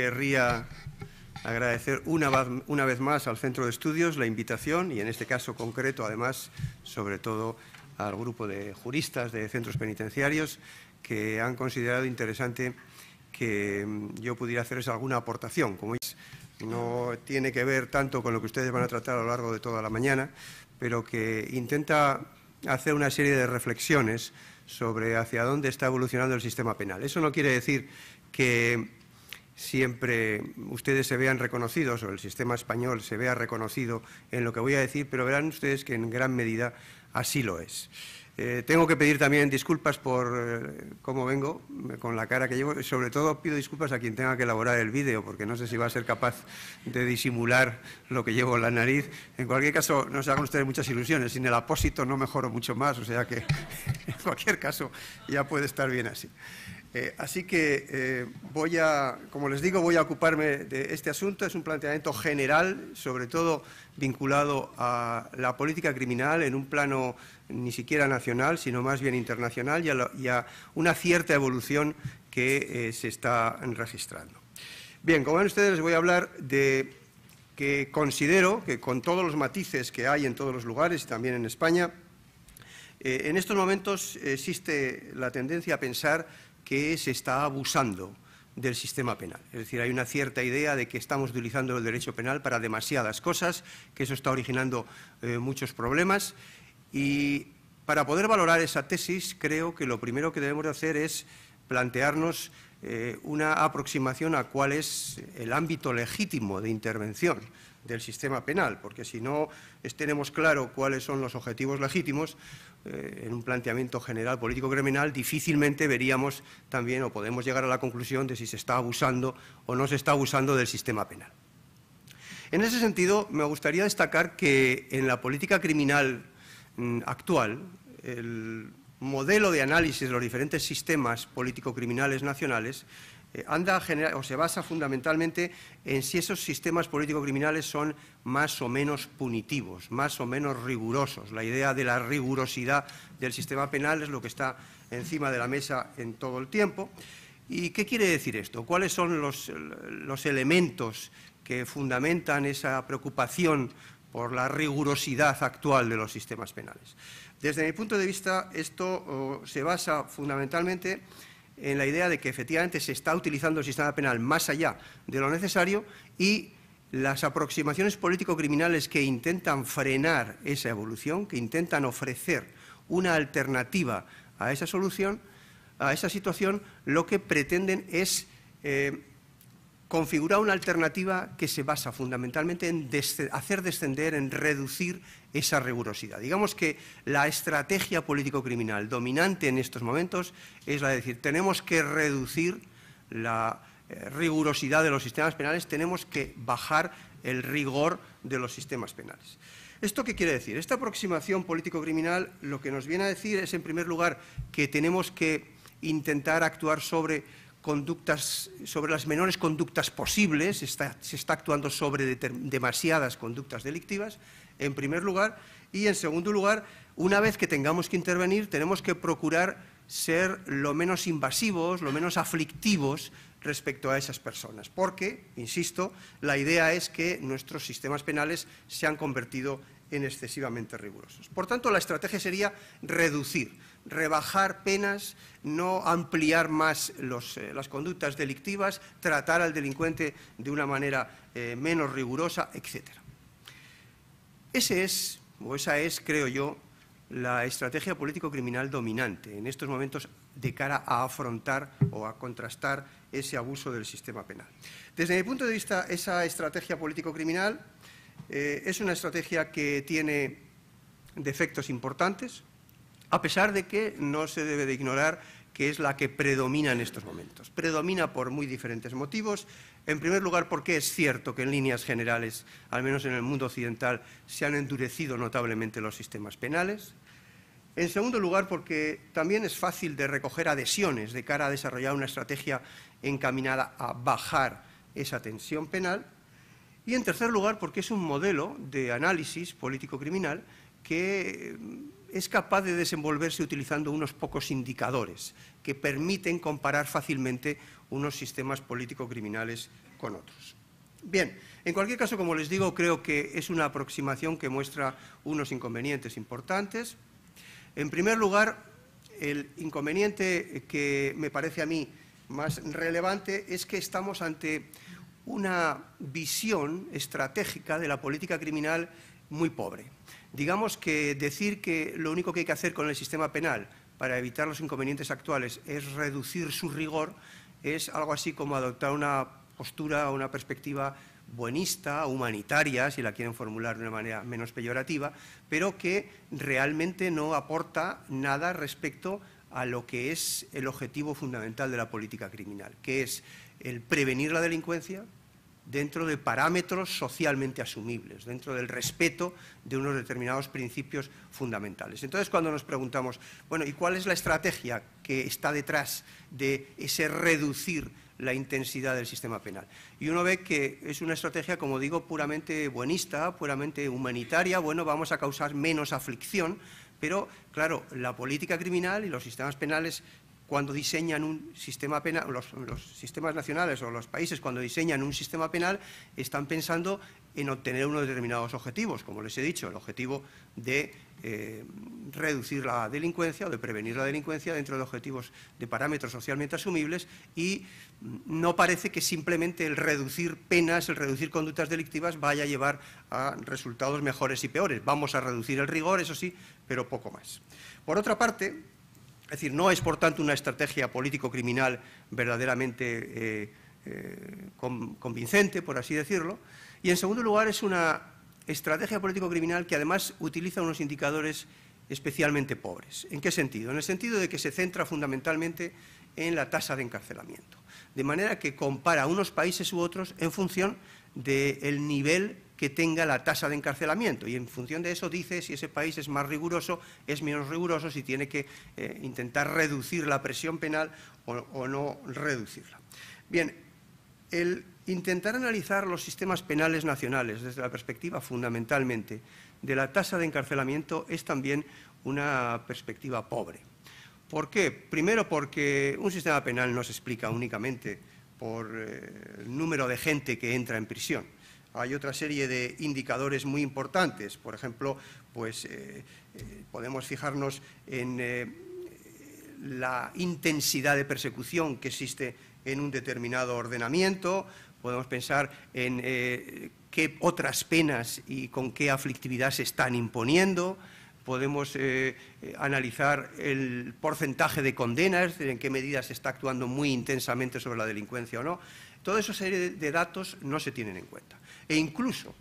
querría agradecer una, vez más al Centro de Estudios la invitación y en este caso concreto, además, sobre todo al grupo de juristas de centros penitenciarios que han considerado interesante que mm, yo pudiera hacerles alguna aportación. Como no tiene que ver tanto con lo que ustedes van a tratar a lo largo de toda la mañana, pero que intenta hacer una serie de reflexiones sobre hacia dónde está evolucionando el sistema penal. Eso no quiere decir que siempre ustedes se vean reconocidos o el sistema español se vea reconocido en lo que voy a decir, pero verán ustedes que en gran medida así lo es. Eh, tengo que pedir también disculpas por eh, cómo vengo, con la cara que llevo. Sobre todo pido disculpas a quien tenga que elaborar el vídeo, porque no sé si va a ser capaz de disimular lo que llevo en la nariz. En cualquier caso, no se hagan ustedes muchas ilusiones. Sin el apósito no mejoro mucho más, o sea que en cualquier caso ya puede estar bien así. Eh, así que eh, voy a, como les digo, voy a ocuparme de este asunto. Es un planteamiento general, sobre todo vinculado a la política criminal en un plano ni siquiera nacional, sino más bien internacional y a, una cierta evolución que eh, se está registrando. Bien, como ven ustedes, les voy a hablar de que considero que con todos los matices que hay en todos los lugares y también en España, en estos momentos existe la tendencia a pensar que se está abusando del sistema penal. Es decir, hay una cierta idea de que estamos utilizando el derecho penal para demasiadas cosas, que eso está originando eh, muchos problemas. Y para poder valorar esa tesis, creo que lo primero que debemos de hacer es plantearnos eh, una aproximación a cuál es el ámbito legítimo de intervención del sistema penal, porque si no tenemos claro cuáles son los objetivos legítimos, eh, en un planteamiento general político-criminal, difícilmente veríamos también o podemos llegar a la conclusión de si se está abusando o no se está abusando del sistema penal. En ese sentido, me gustaría destacar que en la política criminal mm, actual, el modelo de análisis de los diferentes sistemas político-criminales nacionales eh, anda o se basa fundamentalmente en si esos sistemas político-criminales son más o menos punitivos, más o menos rigurosos. La idea de la rigurosidad del sistema penal es lo que está encima de la mesa en todo el tiempo. ¿Y qué quiere decir esto? ¿Cuáles son los, los elementos que fundamentan esa preocupación por la rigurosidad actual de los sistemas penales? Desde mi punto de vista, esto se basa fundamentalmente en la idea de que efectivamente se está utilizando el sistema penal más allá de lo necesario y las aproximaciones político-criminales que intentan frenar esa evolución, que intentan ofrecer una alternativa a esa solución, a esa situación, lo que pretenden es eh, configurar una alternativa que se basa fundamentalmente en hacer descender, en reducir esa rigurosidad. Digamos que la estrategia político-criminal dominante en estos momentos es la de decir, tenemos que reducir la eh, rigurosidad de los sistemas penales, tenemos que bajar el rigor de los sistemas penales. ¿Esto qué quiere decir? Esta aproximación político-criminal lo que nos viene a decir es, en primer lugar, que tenemos que intentar actuar sobre conductas, sobre las menores conductas posibles, se está actuando sobre demasiadas conductas delictivas, en primer lugar, y en segundo lugar, una vez que tengamos que intervenir, tenemos que procurar ser lo menos invasivos, lo menos aflictivos respecto a esas personas, porque, insisto, la idea es que nuestros sistemas penales se han convertido en excesivamente rigurosos. Por tanto, la estrategia sería reducir, rebajar penas, no ampliar más eh, las conductas delictivas, tratar al delincuente de una manera eh, menos rigurosa, etc. Ese es, o esa es, creo yo, la estrategia político-criminal dominante en estos momentos de cara a afrontar o a contrastar ese abuso del sistema penal. Desde mi punto de vista, esa estrategia político-criminal eh, es una estrategia que tiene defectos importantes, a pesar de que no se debe de ignorar que es la que predomina en estos momentos. Predomina por muy diferentes motivos. En primer lugar, porque es cierto que en líneas generales, al menos en el mundo occidental, se han endurecido notablemente los sistemas penales. En segundo lugar, porque también es fácil de recoger adhesiones de cara a desarrollar una estrategia encaminada a bajar esa tensión penal. Y en tercer lugar, porque es un modelo de análisis político-criminal que es capaz de desenvolverse utilizando unos pocos indicadores que permiten comparar fácilmente unos sistemas político-criminales con otros. Bien, en cualquier caso, como les digo, creo que es una aproximación que muestra unos inconvenientes importantes. En primer lugar, el inconveniente que me parece a mí más relevante es que estamos ante una visión estratégica de la política criminal muy pobre. Digamos que decir que lo único que hay que hacer con el sistema penal para evitar los inconvenientes actuales es reducir su rigor es algo así como adoptar una postura o una perspectiva buenista, humanitaria, si la quieren formular de una manera menos peyorativa, pero que realmente no aporta nada respecto a lo que es el objetivo fundamental de la política criminal, que es el prevenir la delincuencia, dentro de parámetros socialmente asumibles, dentro del respeto de unos determinados principios fundamentales. Entonces, cuando nos preguntamos, bueno, ¿y cuál es la estrategia que está detrás de ese reducir la intensidad del sistema penal? Y uno ve que es una estrategia, como digo, puramente buenista, puramente humanitaria, bueno, vamos a causar menos aflicción, pero, claro, la política criminal y los sistemas penales cuando diseñan un sistema penal, los, sistemas nacionales o los países cuando diseñan un sistema penal están pensando en obtener unos determinados objetivos, como les he dicho, el objetivo de eh, reducir la delincuencia o de prevenir la delincuencia dentro de objetivos de parámetros socialmente asumibles y no parece que simplemente el reducir penas, el reducir conductas delictivas vaya a llevar a resultados mejores y peores. Vamos a reducir el rigor, eso sí, pero poco más. Por otra parte, es decir, no es, por tanto, una estrategia político-criminal verdaderamente eh, eh, convincente, por así decirlo. Y, en segundo lugar, es una estrategia político-criminal que, además, utiliza unos indicadores especialmente pobres. ¿En qué sentido? En el sentido de que se centra fundamentalmente en la tasa de encarcelamiento. De manera que compara unos países u otros en función del nivel que tenga la tasa de encarcelamiento y en función de eso dice si ese país es más riguroso, es menos riguroso, si tiene que eh, intentar reducir la presión penal o, no reducirla. Bien, el intentar analizar los sistemas penales nacionales desde la perspectiva fundamentalmente de la tasa de encarcelamiento es también una perspectiva pobre. ¿Por qué? Primero porque un sistema penal no se explica únicamente por eh, el número de gente que entra en prisión hay otra serie de indicadores muy importantes. Por ejemplo, pues, eh, eh, podemos fijarnos en eh, la intensidad de persecución que existe en un determinado ordenamiento, podemos pensar en qué otras penas y con qué aflictividad se están imponiendo, podemos analizar el porcentaje de condenas, en qué medida se está actuando muy intensamente sobre la delincuencia o no. Toda esa serie de datos no se tienen en cuenta. E incluso,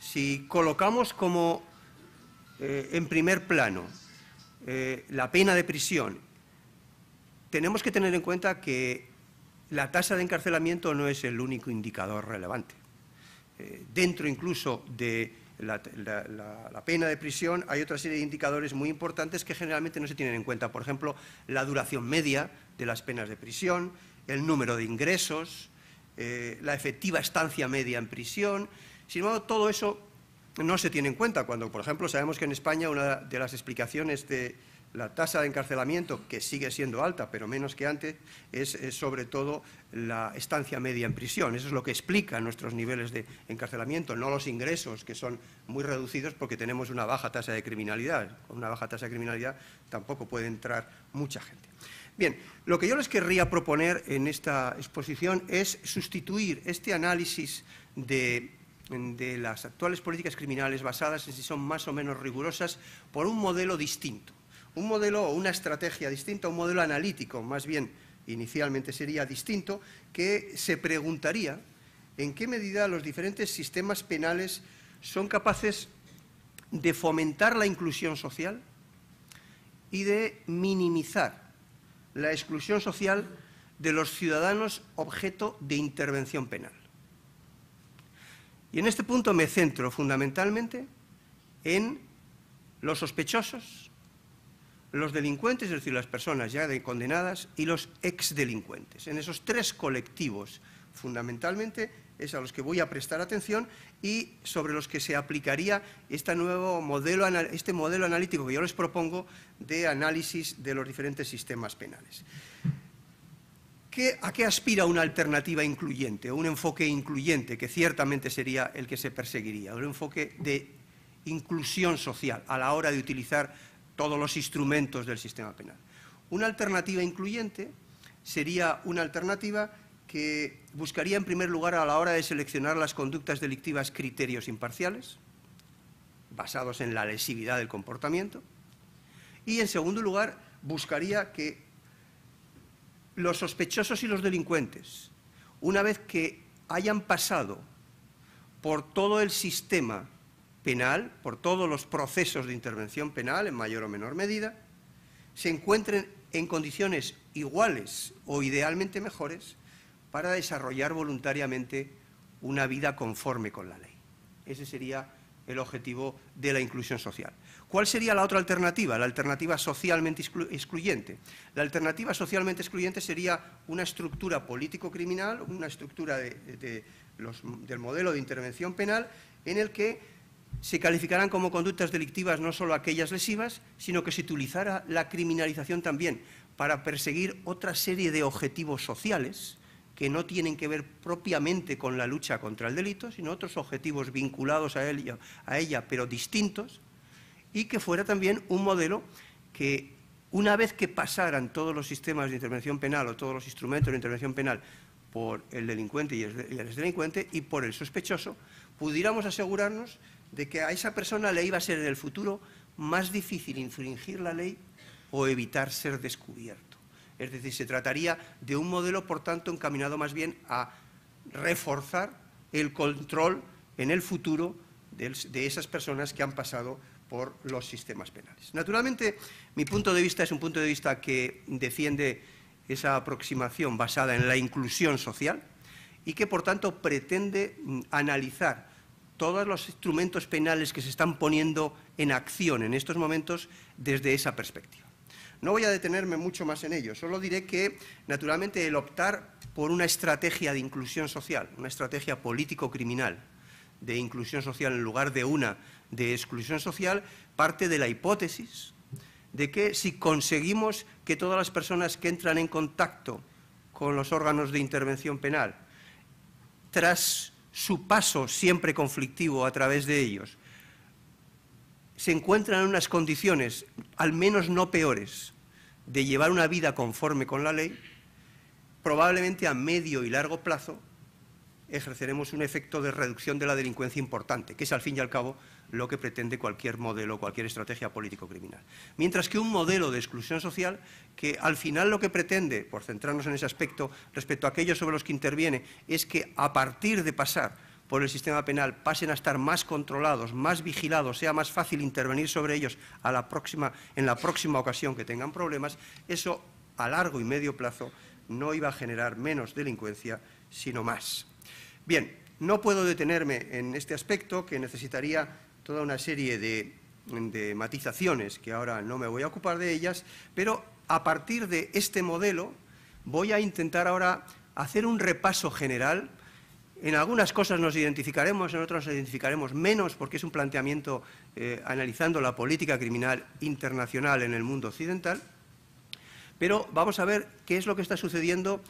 si colocamos como eh, en primer plano eh, la pena de prisión, tenemos que tener en cuenta que la tasa de encarcelamiento no es el único indicador relevante. Eh, dentro incluso de la, la, pena de prisión hay otra serie de indicadores muy importantes que generalmente no se tienen en cuenta. Por ejemplo, la duración media de las penas de prisión, el número de ingresos, eh, la efectiva estancia media en prisión. Sin embargo, todo eso no se tiene en cuenta cuando, por ejemplo, sabemos que en España una de las explicaciones de la tasa de encarcelamiento, que sigue siendo alta, pero menos que antes, es, sobre todo la estancia media en prisión. Eso es lo que explica nuestros niveles de encarcelamiento, no los ingresos, que son muy reducidos porque tenemos una baja tasa de criminalidad. Con una baja tasa de criminalidad tampoco puede entrar mucha gente. Bien, lo que yo les querría proponer en esta exposición es sustituir este análisis de, las actuales políticas criminales basadas en si son más o menos rigurosas por un modelo distinto, un modelo o una estrategia distinta, un modelo analítico, más bien inicialmente sería distinto, que se preguntaría en qué medida los diferentes sistemas penales son capaces de fomentar la inclusión social y de minimizar la exclusión social de los ciudadanos objeto de intervención penal. Y en este punto me centro fundamentalmente en los sospechosos, los delincuentes, es decir, las personas ya condenadas, y los exdelincuentes. En esos tres colectivos, fundamentalmente, es a los que voy a prestar atención y sobre los que se aplicaría este nuevo modelo, este modelo analítico que yo les propongo de análisis de los diferentes sistemas penales. ¿A qué aspira una alternativa incluyente o un enfoque incluyente, que ciertamente sería el que se perseguiría? Un enfoque de inclusión social a la hora de utilizar todos los instrumentos del sistema penal. Una alternativa incluyente sería una alternativa que buscaría en primer lugar a la hora de seleccionar las conductas delictivas criterios imparciales, basados en la lesividad del comportamiento, y en segundo lugar buscaría que los sospechosos y los delincuentes, una vez que hayan pasado por todo el sistema penal, por todos los procesos de intervención penal, en mayor o menor medida, se encuentren en condiciones iguales o idealmente mejores para desarrollar voluntariamente una vida conforme con la ley. Ese sería el objetivo de la inclusión social. ¿Cuál sería la otra alternativa? La alternativa socialmente excluyente. La alternativa socialmente excluyente sería una estructura político-criminal, una estructura del modelo de intervención penal en el que se calificarán como conductas delictivas no solo aquellas lesivas, sino que se utilizara la criminalización también para perseguir otra serie de objetivos sociales que no tienen que ver propiamente con la lucha contra el delito, sino otros objetivos vinculados a a ella pero distintos, y que fuera también un modelo que, una vez que pasaran todos los sistemas de intervención penal o todos los instrumentos de intervención penal por el delincuente y el delincuente y por el sospechoso, pudiéramos asegurarnos de que a esa persona le iba a ser en el futuro más difícil infringir la ley o evitar ser descubierto. Es decir, se trataría de un modelo, por tanto, encaminado más bien a reforzar el control en el futuro de esas personas que han pasado por los sistemas penales. Naturalmente, mi punto de vista es un punto de vista que defiende esa aproximación basada en la inclusión social y que, por tanto, pretende mm, analizar todos los instrumentos penales que se están poniendo en acción en estos momentos desde esa perspectiva. No voy a detenerme mucho más en ello, solo diré que, naturalmente, el optar por una estrategia de inclusión social, una estrategia político-criminal de inclusión social en lugar de una de exclusión social, parte de la hipótesis de que si conseguimos que todas las personas que entran en contacto con los órganos de intervención penal, tras su paso siempre conflictivo a través de ellos, se encuentran en unas condiciones, al menos no peores, de llevar una vida conforme con la ley, probablemente a medio y largo plazo ejerceremos un efecto de reducción de la delincuencia importante, que es al fin y al cabo lo que pretende cualquier modelo, cualquier estrategia político-criminal. Mientras que un modelo de exclusión social que al final lo que pretende, por centrarnos en ese aspecto, respecto a aquellos sobre los que interviene, es que a partir de pasar por el sistema penal pasen a estar más controlados, más vigilados, sea más fácil intervenir sobre ellos en la próxima ocasión que tengan problemas, eso a largo y medio plazo no iba a generar menos delincuencia, sino más. Bien, no puedo detenerme en este aspecto, que necesitaría toda una serie de, matizaciones, que ahora no me voy a ocupar de ellas, pero a partir de este modelo voy a intentar ahora hacer un repaso general. En algunas cosas nos identificaremos, en otras nos identificaremos menos, porque es un planteamiento eh, analizando la política criminal internacional en el mundo occidental. Pero vamos a ver qué es lo que está sucediendo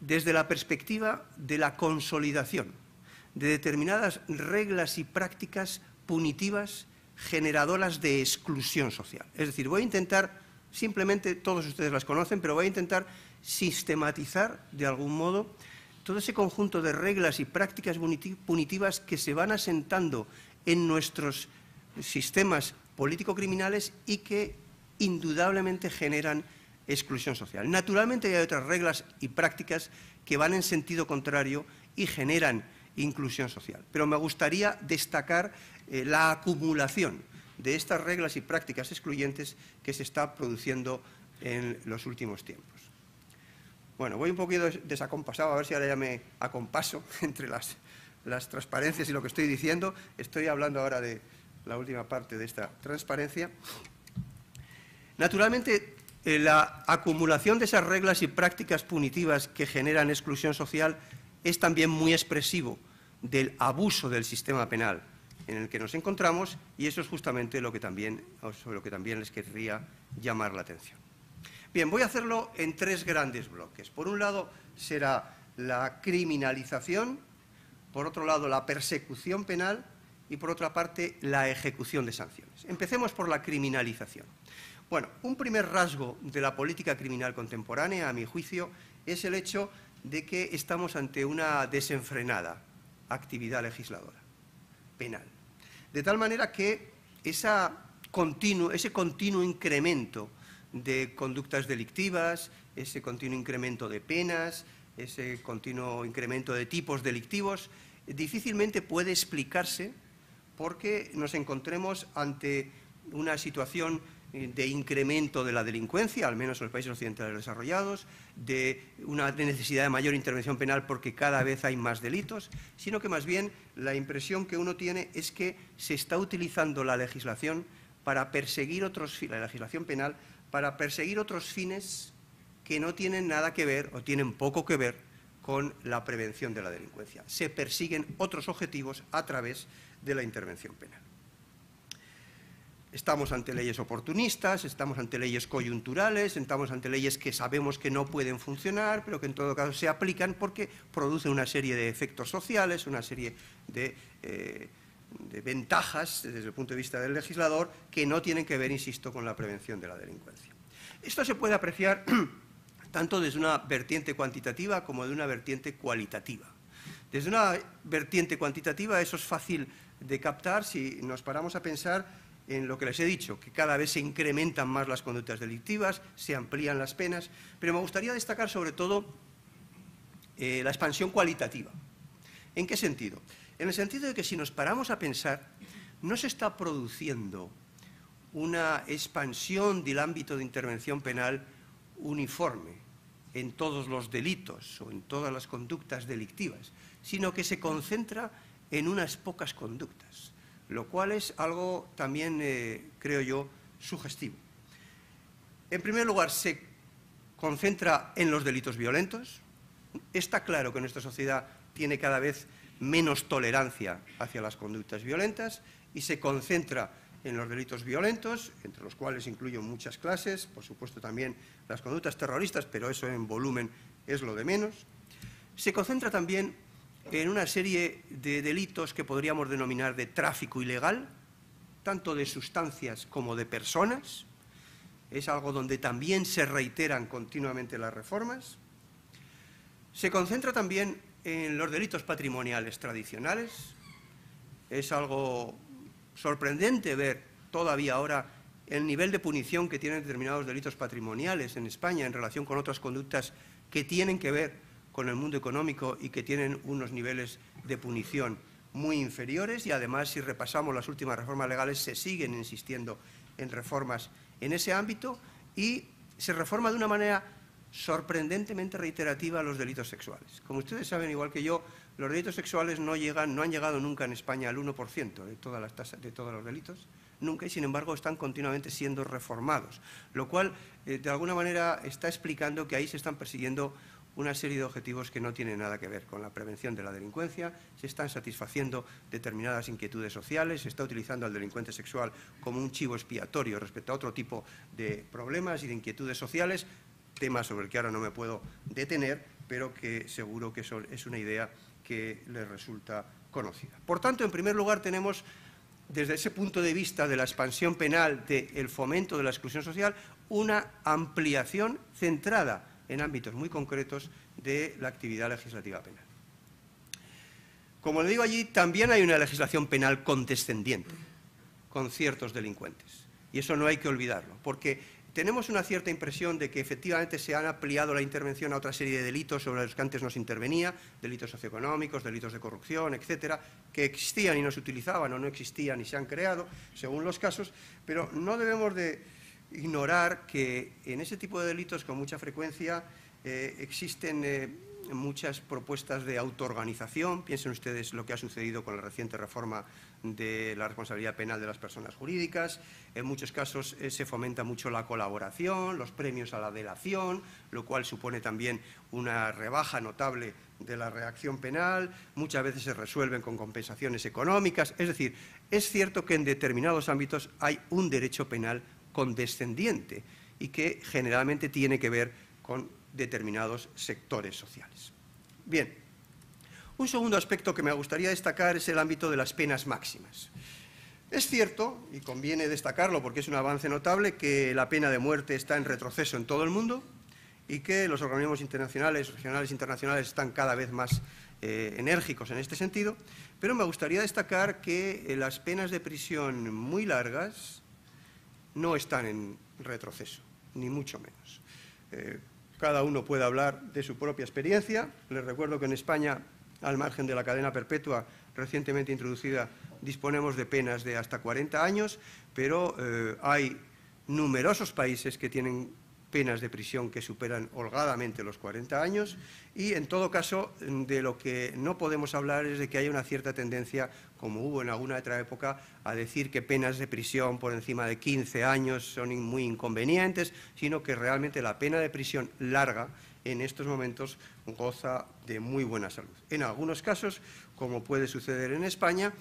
desde la perspectiva de la consolidación de determinadas reglas y prácticas punitivas generadoras de exclusión social. Es decir, voy a intentar, simplemente todos ustedes las conocen, pero voy a intentar sistematizar de algún modo todo ese conjunto de reglas y prácticas punitivas que se van asentando en nuestros sistemas político-criminales y que indudablemente generan exclusión social. Naturalmente hay otras reglas y prácticas que van en sentido contrario y generan inclusión social. Pero me gustaría destacar eh, la acumulación de estas reglas y prácticas excluyentes que se está produciendo en los últimos tiempos. Bueno, voy un poquito desacompasado, a ver si ahora ya me acompaso entre las, transparencias y lo que estoy diciendo. Estoy hablando ahora de la última parte de esta transparencia. Naturalmente, eh, la acumulación de esas reglas y prácticas punitivas que generan exclusión social es también muy expresivo del abuso del sistema penal en el que nos encontramos y eso es justamente sobre lo que también les querría llamar la atención. Bien, voy a hacerlo en tres grandes bloques. Por un lado será la criminalización, por otro lado la persecución penal y por otra parte la ejecución de sanciones. Empecemos por la criminalización. Bueno, un primer rasgo de la política criminal contemporánea, a mi juicio, es el hecho de que estamos ante una desenfrenada actividad legisladora penal. De tal manera que ese continuo incremento de conductas delictivas, ese continuo incremento de penas, ese continuo incremento de tipos delictivos, difícilmente puede explicarse porque nos encontremos ante una situación eh, de incremento de la delincuencia, al menos en los países occidentales desarrollados, de una necesidad de mayor intervención penal porque cada vez hay más delitos, sino que más bien la impresión que uno tiene es que se está utilizando la legislación para perseguir otros la legislación penal para perseguir otros fines que no tienen nada que ver o tienen poco que ver con la prevención de la delincuencia. Se persiguen otros objetivos a través de la intervención penal. Estamos ante leyes oportunistas, estamos ante leyes coyunturales, estamos ante leyes que sabemos que no pueden funcionar, pero que en todo caso se aplican porque producen una serie de efectos sociales, una serie de, eh, de ventajas desde el punto de vista del legislador que no tienen que ver, insisto, con la prevención de la delincuencia. Esto se puede apreciar tanto desde una vertiente cuantitativa como de una vertiente cualitativa. Desde una vertiente cuantitativa eso es fácil de captar si nos paramos a pensar en lo que les he dicho, que cada vez se incrementan más las conductas delictivas, se amplían las penas, pero me gustaría destacar sobre todo eh, la expansión cualitativa. ¿En qué sentido? En el sentido de que si nos paramos a pensar, no se está produciendo una expansión del ámbito de intervención penal uniforme en todos los delitos o en todas las conductas delictivas, sino que se concentra en unas pocas conductas, lo cual es algo también, eh, creo yo, sugestivo. En primer lugar, se concentra en los delitos violentos. Está claro que nuestra sociedad tiene cada vez menos tolerancia hacia las conductas violentas y se concentra en los delitos violentos, entre los cuales incluyo muchas clases, por supuesto también las conductas terroristas, pero eso en volumen es lo de menos. Se concentra también en una serie de delitos que podríamos denominar de tráfico ilegal, tanto de sustancias como de personas. Es algo donde también se reiteran continuamente las reformas. Se concentra también en los delitos patrimoniales tradicionales. Es algo sorprendente ver todavía ahora el nivel de punición que tienen determinados delitos patrimoniales en España en relación con otras conductas que tienen que ver con el mundo económico y que tienen unos niveles de punición muy inferiores y además si repasamos las últimas reformas legales se siguen insistiendo en reformas en ese ámbito y se reforma de una manera sorprendentemente reiterativa los delitos sexuales. Como ustedes saben, igual que yo, los delitos sexuales no, llegan, no han llegado nunca en España al 1% de todas las tasas, de todos los delitos, nunca, y sin embargo están continuamente siendo reformados, lo cual eh, de alguna manera está explicando que ahí se están persiguiendo una serie de objetivos que no tienen nada que ver con la prevención de la delincuencia, se están satisfaciendo determinadas inquietudes sociales, se está utilizando al delincuente sexual como un chivo expiatorio respecto a otro tipo de problemas y de inquietudes sociales, tema sobre el que ahora no me puedo detener, pero que seguro que es una idea que les resulta conocida. Por tanto, en primer lugar, tenemos, desde ese punto de vista de la expansión penal, del fomento de la exclusión social, una ampliación centrada en ámbitos muy concretos de la actividad legislativa penal. Como le digo allí, también hay una legislación penal condescendiente con ciertos delincuentes. Y eso no hay que olvidarlo, porque tenemos una cierta impresión de que efectivamente se han ampliado la intervención a otra serie de delitos sobre los que antes no se intervenía, delitos socioeconómicos, delitos de corrupción, etcétera, que existían y no se utilizaban o no existían y se han creado, según los casos, pero no debemos de ignorar que en ese tipo de delitos con mucha frecuencia eh, existen eh, muchas propuestas de autoorganización. Piensen ustedes lo que ha sucedido con la reciente reforma de la responsabilidad penal de las personas jurídicas. En muchos casos eh, se fomenta mucho la colaboración, los premios a la delación, lo cual supone también una rebaja notable de la reacción penal. Muchas veces se resuelven con compensaciones económicas. Es decir, es cierto que en determinados ámbitos hay un derecho penal condescendiente y que generalmente tiene que ver con determinados sectores sociales. Bien, un segundo aspecto que me gustaría destacar es el ámbito de las penas máximas. Es cierto, y conviene destacarlo porque es un avance notable, que la pena de muerte está en retroceso en todo el mundo y que los organismos internacionales, regionales e internacionales están cada vez más eh, enérgicos en este sentido, pero me gustaría destacar que eh, las penas de prisión muy largas no están en retroceso, ni mucho menos. Eh, cada uno puede hablar de su propia experiencia. Les recuerdo que en España, al margen de la cadena perpetua recientemente introducida, disponemos de penas de hasta 40 años, pero eh, hay numerosos países que tienen penas de prisión que superan holgadamente los 40 años y, en todo caso, de lo que no podemos hablar es de que hay una cierta tendencia, como hubo en alguna otra época, a decir que penas de prisión por encima de 15 años son muy inconvenientes, sino que realmente la pena de prisión larga en estos momentos goza de muy buena salud. En algunos casos, como puede suceder en España,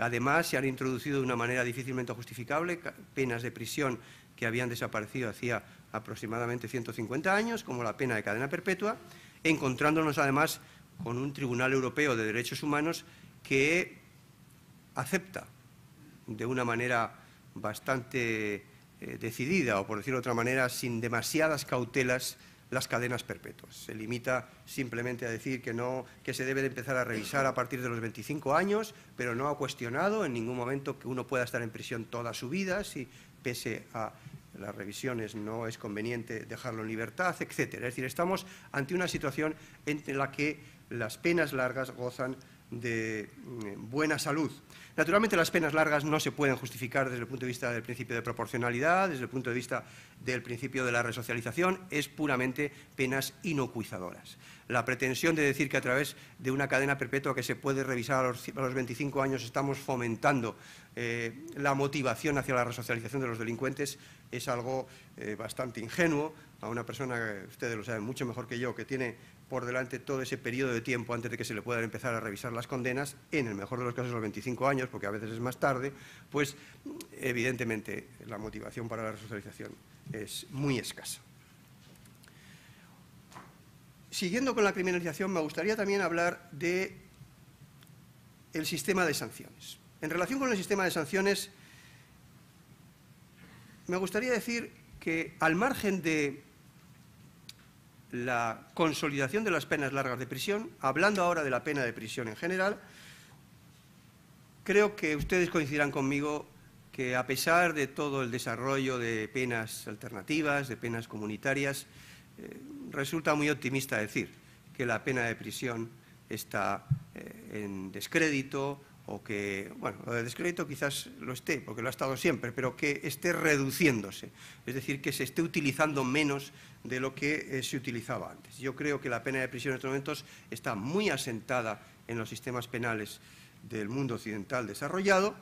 además se han introducido de una manera difícilmente justificable penas de prisión que habían desaparecido hacía aproximadamente 150 años, como la pena de cadena perpetua, encontrándonos además con un Tribunal Europeo de Derechos Humanos que acepta de una manera bastante eh, decidida, o por decirlo de otra manera, sin demasiadas cautelas, las cadenas perpetuas. Se limita simplemente a decir que, no, que se debe de empezar a revisar a partir de los 25 años, pero no ha cuestionado en ningún momento que uno pueda estar en prisión toda su vida si pese a las revisiones no es conveniente dejarlo en libertad, etcétera. Es decir, estamos ante una situación en la que las penas largas gozan de mm, buena salud. Naturalmente las penas largas no se pueden justificar desde el punto de vista del principio de proporcionalidad, desde el punto de vista del principio de la resocialización, es puramente penas inocuizadoras. La pretensión de decir que a través de una cadena perpetua que se puede revisar a los, 25 años estamos fomentando eh, la motivación hacia la resocialización de los delincuentes es algo eh, bastante ingenuo. A una persona, ustedes lo saben mucho mejor que yo, que tiene por delante todo ese periodo de tiempo antes de que se le puedan empezar a revisar las condenas, en el mejor de los casos los 25 años, porque a veces es más tarde, pues evidentemente la motivación para la resocialización es muy escasa. Siguiendo con la criminalización, me gustaría también hablar de el sistema de sanciones. En relación con el sistema de sanciones, me gustaría decir que al margen de la consolidación de las penas largas de prisión, hablando ahora de la pena de prisión en general, creo que ustedes coincidirán conmigo que a pesar de todo el desarrollo de penas alternativas, de penas comunitarias, eh, resulta muy optimista decir que la pena de prisión está eh, en descrédito o que, bueno, lo de descrédito quizás lo esté, porque lo ha estado siempre, pero que esté reduciéndose, es decir, que se esté utilizando menos de lo que eh, se utilizaba antes. Yo creo que la pena de prisión en estos momentos está muy asentada en los sistemas penales del mundo occidental desarrollado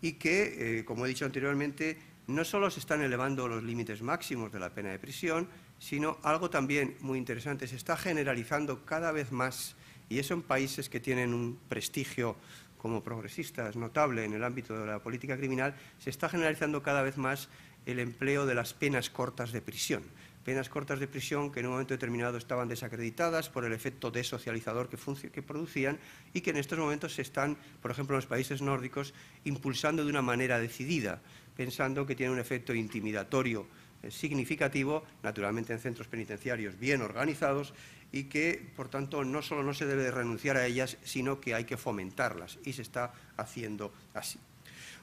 y que, eh, como he dicho anteriormente, no solo se están elevando los límites máximos de la pena de prisión, sino algo también muy interesante, se está generalizando cada vez más, y eso en países que tienen un prestigio como progresistas notable en el ámbito de la política criminal, se está generalizando cada vez más el empleo de las penas cortas de prisión. Penas cortas de prisión que en un momento determinado estaban desacreditadas por el efecto desocializador que, que producían y que en estos momentos se están, por ejemplo, en los países nórdicos, impulsando de una manera decidida, pensando que tiene un efecto intimidatorio eh, significativo, naturalmente en centros penitenciarios bien organizados, y que, por tanto, no solo no se debe renunciar a ellas, sino que hay que fomentarlas, y se está haciendo así.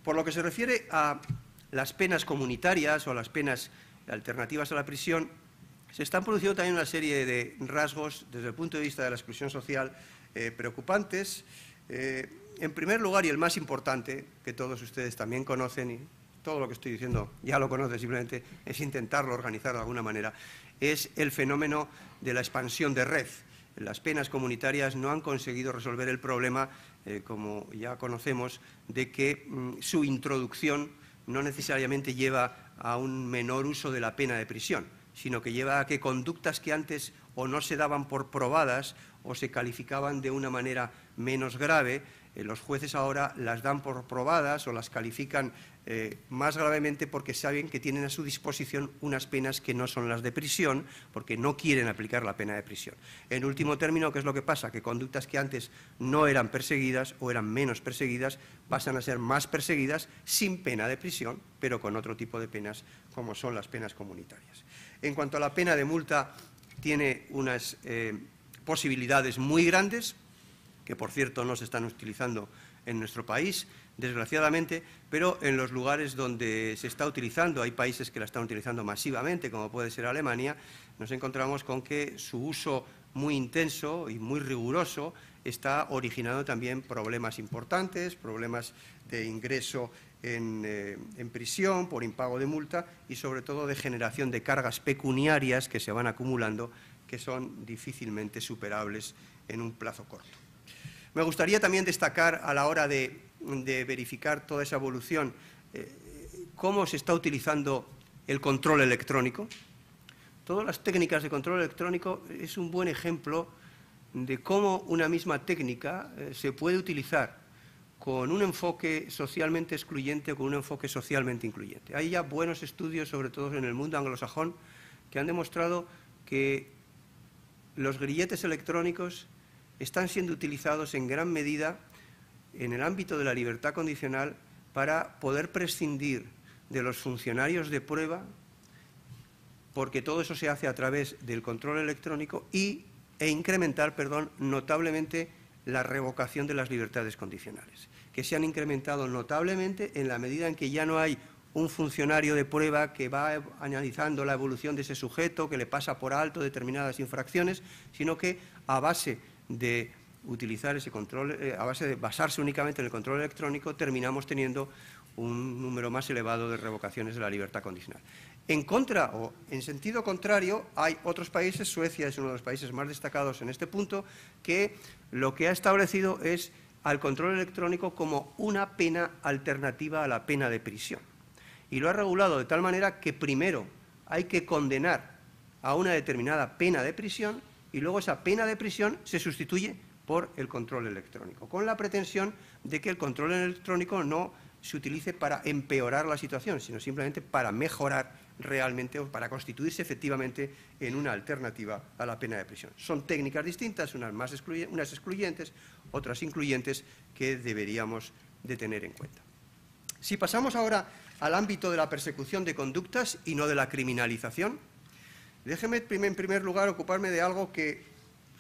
Por lo que se refiere a las penas comunitarias o a las penas alternativas a la prisión, se están produciendo también una serie de rasgos, desde el punto de vista de la exclusión social, eh, preocupantes. Eh, en primer lugar, y el más importante, que todos ustedes también conocen, todo lo que estoy diciendo ya lo conocen, simplemente es intentarlo organizar de alguna manera, es el fenómeno de la expansión de red. Las penas comunitarias no han conseguido resolver el problema, eh, como ya conocemos, de que mm, su introducción no necesariamente lleva a un menor uso de la pena de prisión, sino que lleva a que conductas que antes o no se daban por probadas o se calificaban de una manera menos grave, eh, los jueces ahora las dan por probadas o las califican eh, más gravemente porque saben que tienen a su disposición unas penas que no son las de prisión, porque no quieren aplicar la pena de prisión. En último término, ¿qué es lo que pasa? Que conductas que antes no eran perseguidas o eran menos perseguidas pasan a ser más perseguidas sin pena de prisión, pero con otro tipo de penas como son las penas comunitarias. En cuanto a la pena de multa, tiene unas eh, posibilidades muy grandes, que por cierto no se están utilizando en nuestro país, desgraciadamente, pero en los lugares donde se está utilizando, hay países que la están utilizando masivamente, como puede ser Alemania, nos encontramos con que su uso muy intenso y muy riguroso está originando también problemas importantes, problemas de ingreso en, eh, prisión por impago de multa y sobre todo de generación de cargas pecuniarias que se van acumulando que son difícilmente superables en un plazo corto. Me gustaría también destacar a la hora de verificar toda esa evolución, eh, cómo se está utilizando el control electrónico. Todas las técnicas de control electrónico es un buen ejemplo de cómo una misma técnica eh, se puede utilizar con un enfoque socialmente excluyente o con un enfoque socialmente incluyente. Hay ya buenos estudios, sobre todo en el mundo anglosajón, que han demostrado que los grilletes electrónicos están siendo utilizados en gran medida en el ámbito de la libertad condicional para poder prescindir de los funcionarios de prueba, porque todo eso se hace a través del control electrónico y, e incrementar perdón, notablemente la revocación de las libertades condicionales, que se han incrementado notablemente en la medida en que ya no hay un funcionario de prueba que va analizando la evolución de ese sujeto, que le pasa por alto determinadas infracciones, sino que a base de utilizar ese control, eh, a base de basarse únicamente en el control electrónico, terminamos teniendo un número más elevado de revocaciones de la libertad condicional. En contra o en sentido contrario, hay otros países, Suecia es uno de los países más destacados en este punto, que lo que ha establecido es al control electrónico como una pena alternativa a la pena de prisión. Y lo ha regulado de tal manera que primero hay que condenar a una determinada pena de prisión y luego esa pena de prisión se sustituye por el control electrónico, con la pretensión de que el control electrónico no se utilice para empeorar la situación, sino simplemente para mejorar realmente o para constituirse efectivamente en una alternativa a la pena de prisión. Son técnicas distintas, unas, más unas excluyentes, otras incluyentes, que deberíamos de tener en cuenta. Si pasamos ahora al ámbito de la persecución de conductas y no de la criminalización, déjeme en primer lugar ocuparme de algo que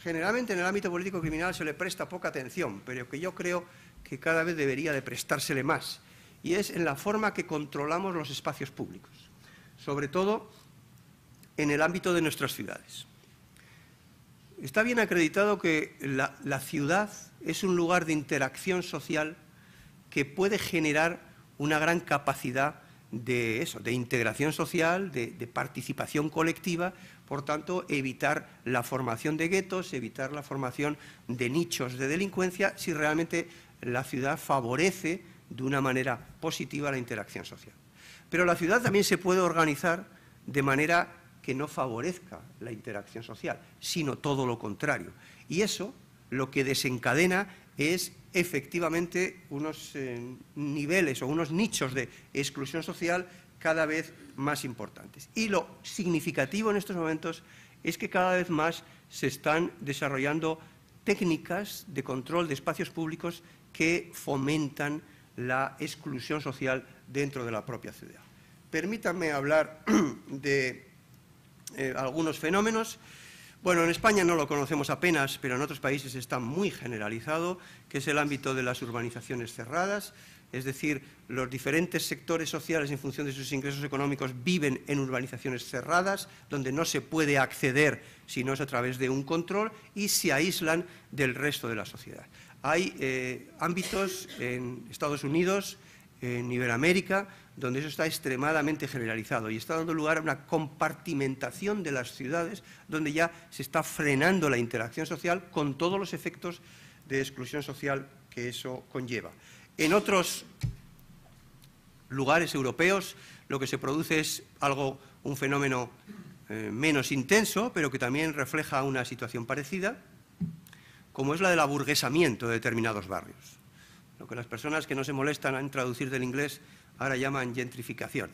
generalmente en el ámbito político criminal se le presta poca atención, pero que yo creo que cada vez debería de prestársele más, y es en la forma que controlamos los espacios públicos, sobre todo en el ámbito de nuestras ciudades. Está bien acreditado que la, la ciudad es un lugar de interacción social que puede generar una gran capacidad de eso, de integración social, de, participación colectiva, por tanto, evitar la formación de guetos, evitar la formación de nichos de delincuencia, si realmente la ciudad favorece de una manera positiva la interacción social. Pero la ciudad también se puede organizar de manera que no favorezca la interacción social, sino todo lo contrario. Y eso lo que desencadena es efectivamente unos eh, niveles o unos nichos de exclusión social cada vez más importantes. Y lo significativo en estos momentos es que cada vez más se están desarrollando técnicas de control de espacios públicos que fomentan la exclusión social dentro de la propia ciudad. Permítanme hablar de eh, algunos fenómenos bueno, en España no lo conocemos apenas, pero en otros países está muy generalizado, que es el ámbito de las urbanizaciones cerradas, es decir, los diferentes sectores sociales en función de sus ingresos económicos viven en urbanizaciones cerradas, donde no se puede acceder si no es a través de un control y se aíslan del resto de la sociedad. Hay eh, ámbitos en Estados Unidos, en Iberoamérica, donde eso está extremadamente generalizado y está dando lugar a una compartimentación de las ciudades, donde ya se está frenando la interacción social con todos los efectos de exclusión social que eso conlleva. En otros lugares europeos lo que se produce es algo, un fenómeno eh, menos intenso, pero que también refleja una situación parecida, como es la del aburguesamiento de determinados barrios lo que las personas que no se molestan en traducir del inglés ahora llaman gentrificación.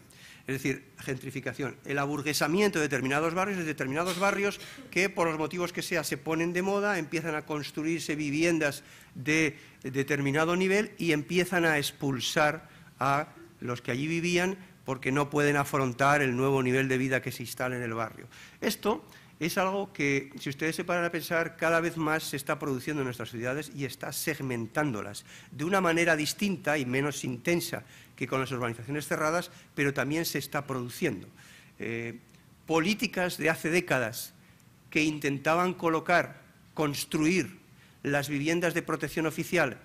Es decir, gentrificación, el aburguesamiento de determinados barrios, de determinados barrios que por los motivos que sea se ponen de moda, empiezan a construirse viviendas de determinado nivel y empiezan a expulsar a los que allí vivían porque no pueden afrontar el nuevo nivel de vida que se instala en el barrio. Esto es algo que, si ustedes se paran a pensar, cada vez más se está produciendo en nuestras ciudades y está segmentándolas de una manera distinta y menos intensa que con las urbanizaciones cerradas, pero también se está produciendo. Eh, políticas de hace décadas que intentaban colocar, construir las viviendas de protección oficial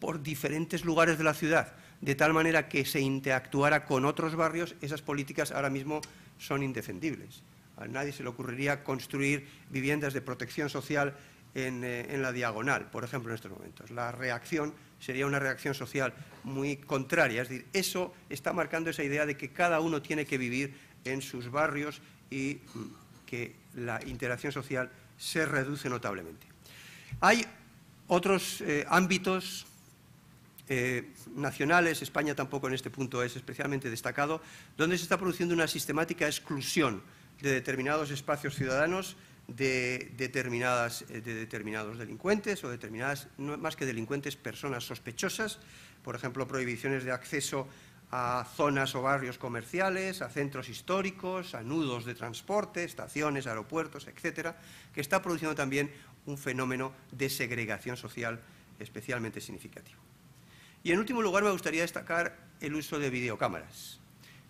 por diferentes lugares de la ciudad, de tal manera que se interactuara con otros barrios, esas políticas ahora mismo son indefendibles. A nadie se le ocurriría construir viviendas de protección social eh, en, la diagonal, por ejemplo, en estos momentos. La reacción sería una reacción social muy contraria. Es decir, eso está marcando esa idea de que cada uno tiene que vivir en sus barrios y que la interacción social se reduce notablemente. Hay otros eh, ámbitos eh, nacionales, España tampoco en este punto es especialmente destacado, donde se está produciendo una sistemática exclusión de determinados espacios ciudadanos de, determinadas, eh, de determinados delincuentes o determinadas, más que delincuentes, personas sospechosas, por ejemplo, prohibiciones de acceso a zonas o barrios comerciales, a centros históricos, a nudos de transporte, estaciones, aeropuertos, etcétera, que está produciendo también un fenómeno de segregación social especialmente significativo. Y en último lugar me gustaría destacar el uso de videocámaras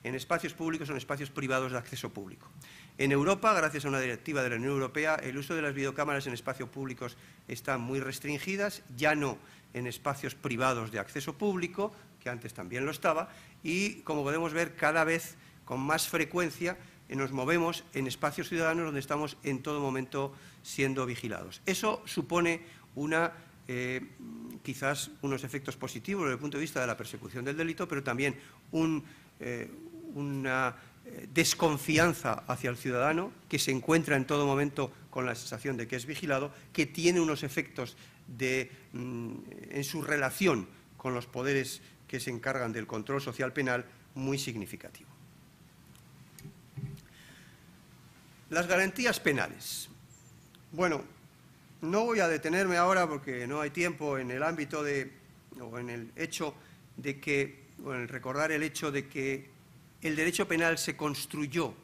en espacios públicos o en espacios privados de acceso público. En Europa, gracias a una directiva de la Unión Europea, el uso de las videocámaras en espacios públicos está muy restringidas, ya no en espacios privados de acceso público, que antes también lo estaba, y como podemos ver, cada vez con más frecuencia nos movemos en espacios ciudadanos donde estamos en todo momento siendo vigilados. Eso supone eh, quizás unos efectos positivos desde el punto de vista de la persecución del delito, pero también eh, una desconfianza hacia el ciudadano, que se encuentra en todo momento con la sensación de que es vigilado, que tiene unos efectos mm, en su relación con los poderes que se encargan del control social penal muy significativo. Las garantías penales. Bueno, no voy a detenerme ahora porque no hay tiempo en el ámbito de, o en el hecho de que, o en recordar el hecho de que el derecho penal se construyó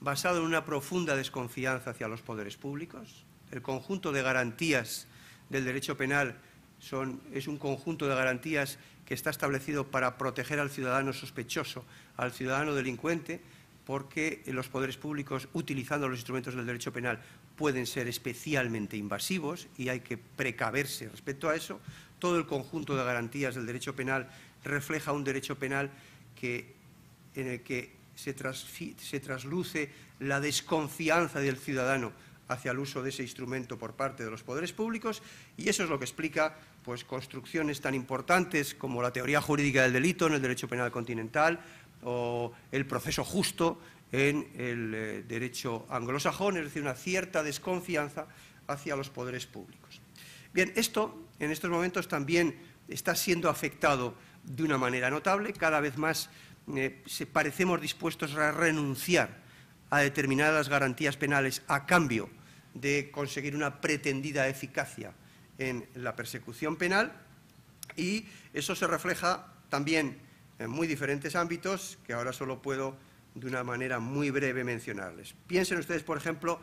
basado en una profunda desconfianza hacia los poderes públicos. El conjunto de garantías del derecho penal es un conjunto de garantías que está establecido para proteger al ciudadano sospechoso, al ciudadano delincuente, porque los poderes públicos, utilizando los instrumentos del derecho penal, pueden ser especialmente invasivos y hay que precaverse respecto a eso. Todo el conjunto de garantías del derecho penal refleja un derecho penal en el que se, trasluce la desconfianza del ciudadano hacia el uso de ese instrumento por parte de los poderes públicos y eso es lo que explica pues, construcciones tan importantes como la teoría jurídica del delito en el derecho penal continental o el proceso justo en el eh, derecho anglosajón, es decir, una cierta desconfianza hacia los poderes públicos. Bien, esto en estos momentos también está siendo afectado de una manera notable. Cada vez más eh, parecemos dispuestos a renunciar a determinadas garantías penales a cambio de conseguir una pretendida eficacia en la persecución penal y eso se refleja también en muy diferentes ámbitos que ahora solo puedo de una manera muy breve mencionarles. Piensen ustedes, por ejemplo,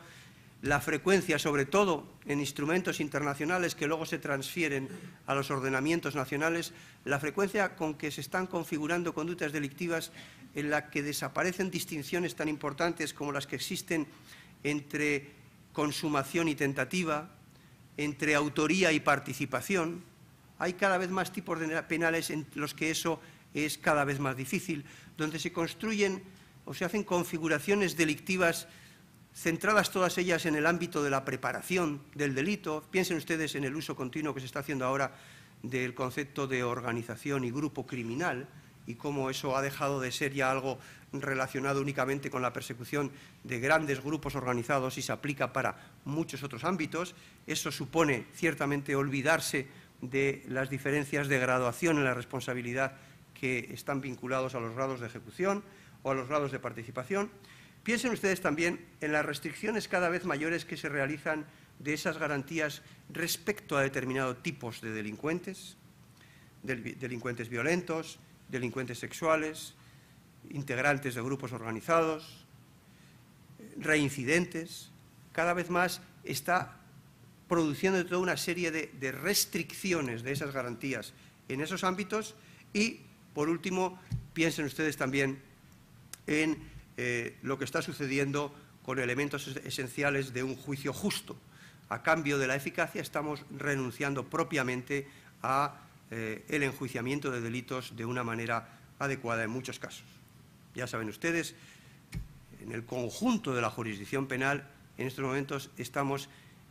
la frecuencia, sobre todo en instrumentos internacionales que luego se transfieren a los ordenamientos nacionales, la frecuencia con que se están configurando conductas delictivas en la que desaparecen distinciones tan importantes como las que existen entre consumación y tentativa, entre autoría y participación, hay cada vez más tipos de penales en los que eso es cada vez más difícil, donde se construyen o se hacen configuraciones delictivas centradas todas ellas en el ámbito de la preparación del delito. Piensen ustedes en el uso continuo que se está haciendo ahora del concepto de organización y grupo criminal y cómo eso ha dejado de ser ya algo relacionado únicamente con la persecución de grandes grupos organizados y se aplica para muchos otros ámbitos. Eso supone ciertamente olvidarse de las diferencias de graduación en la responsabilidad que están vinculados a los grados de ejecución o a los grados de participación. Piensen ustedes también en las restricciones cada vez mayores que se realizan de esas garantías respecto a determinados tipos de delincuentes, delincuentes violentos, delincuentes sexuales, integrantes de grupos organizados, reincidentes. Cada vez más está produciendo toda una serie de, restricciones de esas garantías en esos ámbitos y, por último, piensen ustedes también en eh, lo que está sucediendo con elementos esenciales de un juicio justo. A cambio de la eficacia estamos renunciando propiamente a eh, el enjuiciamiento de delitos de una manera adecuada en muchos casos. Ya saben ustedes, en el conjunto de la jurisdicción penal, en estos momentos estamos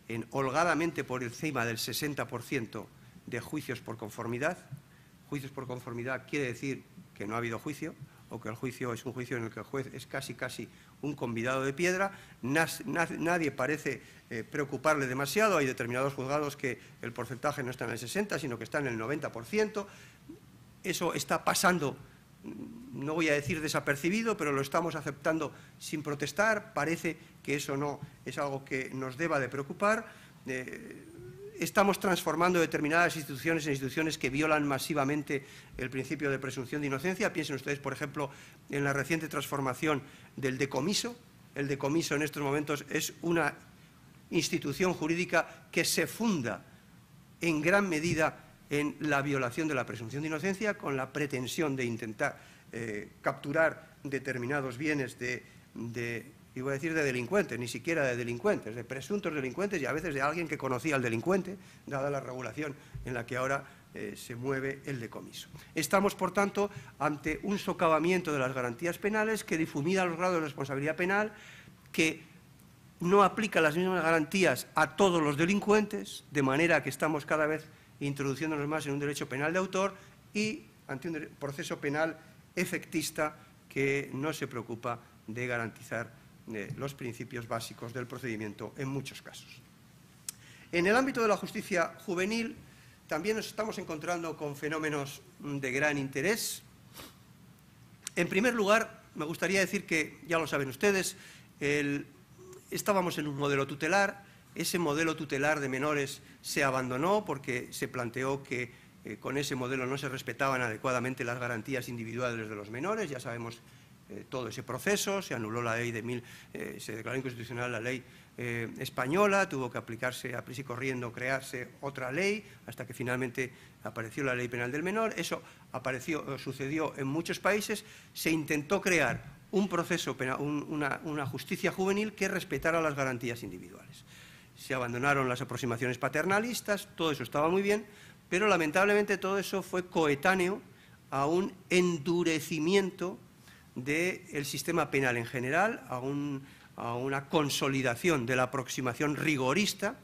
en holgadamente por encima del 60% de juicios por conformidad. Juicios por conformidad quiere decir que no ha habido juicio, o que el juicio es un juicio en el que el juez es casi, casi un convidado de piedra. nadie parece eh, preocuparle demasiado. Hay determinados juzgados que el porcentaje no está en el 60, sino que está en el 90%. Eso está pasando, no voy a decir desapercibido, pero lo estamos aceptando sin protestar. Parece que eso no es algo que nos deba de preocupar. Eh, estamos transformando determinadas instituciones en instituciones que violan masivamente el principio de presunción de inocencia. Piensen ustedes, por ejemplo, en la reciente transformación del decomiso. El decomiso en estos momentos es una institución jurídica que se funda en gran medida en la violación de la presunción de inocencia con la pretensión de intentar eh, capturar determinados bienes de y voy a decir de delincuentes, ni siquiera de delincuentes, de presuntos delincuentes y a veces de alguien que conocía al delincuente, dada la regulación en la que ahora eh, se mueve el decomiso. Estamos, por tanto, ante un socavamiento de las garantías penales que difumina los grados de responsabilidad penal, que no aplica las mismas garantías a todos los delincuentes, de manera que estamos cada vez introduciéndonos más en un derecho penal de autor y ante un proceso penal efectista que no se preocupa de garantizar los principios básicos del procedimiento en muchos casos. En el ámbito de la justicia juvenil también nos estamos encontrando con fenómenos de gran interés. En primer lugar, me gustaría decir que, ya lo saben ustedes, estábamos en un modelo tutelar, ese modelo tutelar de menores se abandonó porque se planteó que eh, con ese modelo no se respetaban adecuadamente las garantías individuales de los menores, ya sabemos eh, todo ese proceso, se anuló la ley de mil, eh, se declaró inconstitucional la ley eh, española, tuvo que aplicarse a prisa y corriendo, crearse otra ley, hasta que finalmente apareció la ley penal del menor. Eso apareció, sucedió en muchos países. Se intentó crear un proceso penal, una, una justicia juvenil que respetara las garantías individuales. Se abandonaron las aproximaciones paternalistas, todo eso estaba muy bien, pero lamentablemente todo eso fue coetáneo a un endurecimiento del sistema penal en general, a, una consolidación de la aproximación rigorista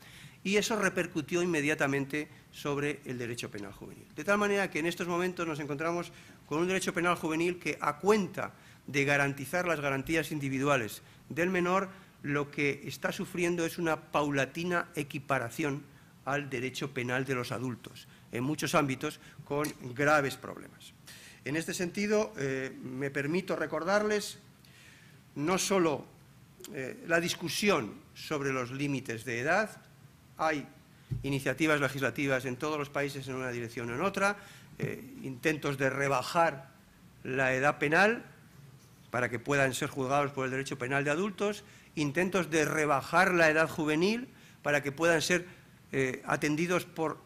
y eso repercutió inmediatamente sobre el derecho penal juvenil. De tal manera que en estos momentos nos encontramos con un derecho penal juvenil que, a cuenta de garantizar las garantías individuales del menor, lo que está sufriendo es una paulatina equiparación al derecho penal de los adultos, en muchos ámbitos con graves problemas. En este sentido, eh, me permito recordarles no solo eh, la discusión sobre los límites de edad, hay iniciativas legislativas en todos los países en una dirección o en otra, eh, intentos de rebajar la edad penal para que puedan ser juzgados por el derecho penal de adultos, intentos de rebajar la edad juvenil para que puedan ser atendidos por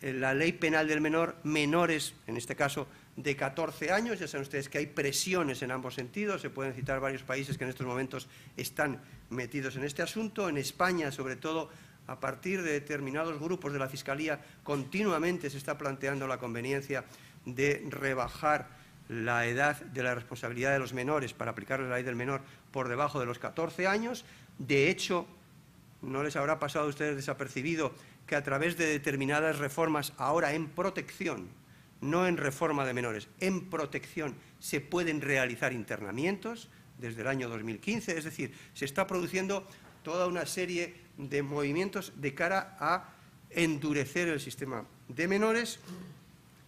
la ley penal del menor menores, en este caso de 14 años. Ya saben ustedes que hay presiones en ambos sentidos. Se pueden citar varios países que en estos momentos están metidos en este asunto. En España, sobre todo, a partir de determinados grupos de la Fiscalía, continuamente se está planteando la conveniencia de rebajar la edad de la responsabilidad de los menores para aplicar la ley del menor por debajo de los 14 años. De hecho, no les habrá pasado a ustedes desapercibido que a través de determinadas reformas, ahora en protección, no en reforma de menores, en protección, se pueden realizar internamientos desde el año 2015. Es decir, se está produciendo toda una serie de movimientos de cara a endurecer el sistema de menores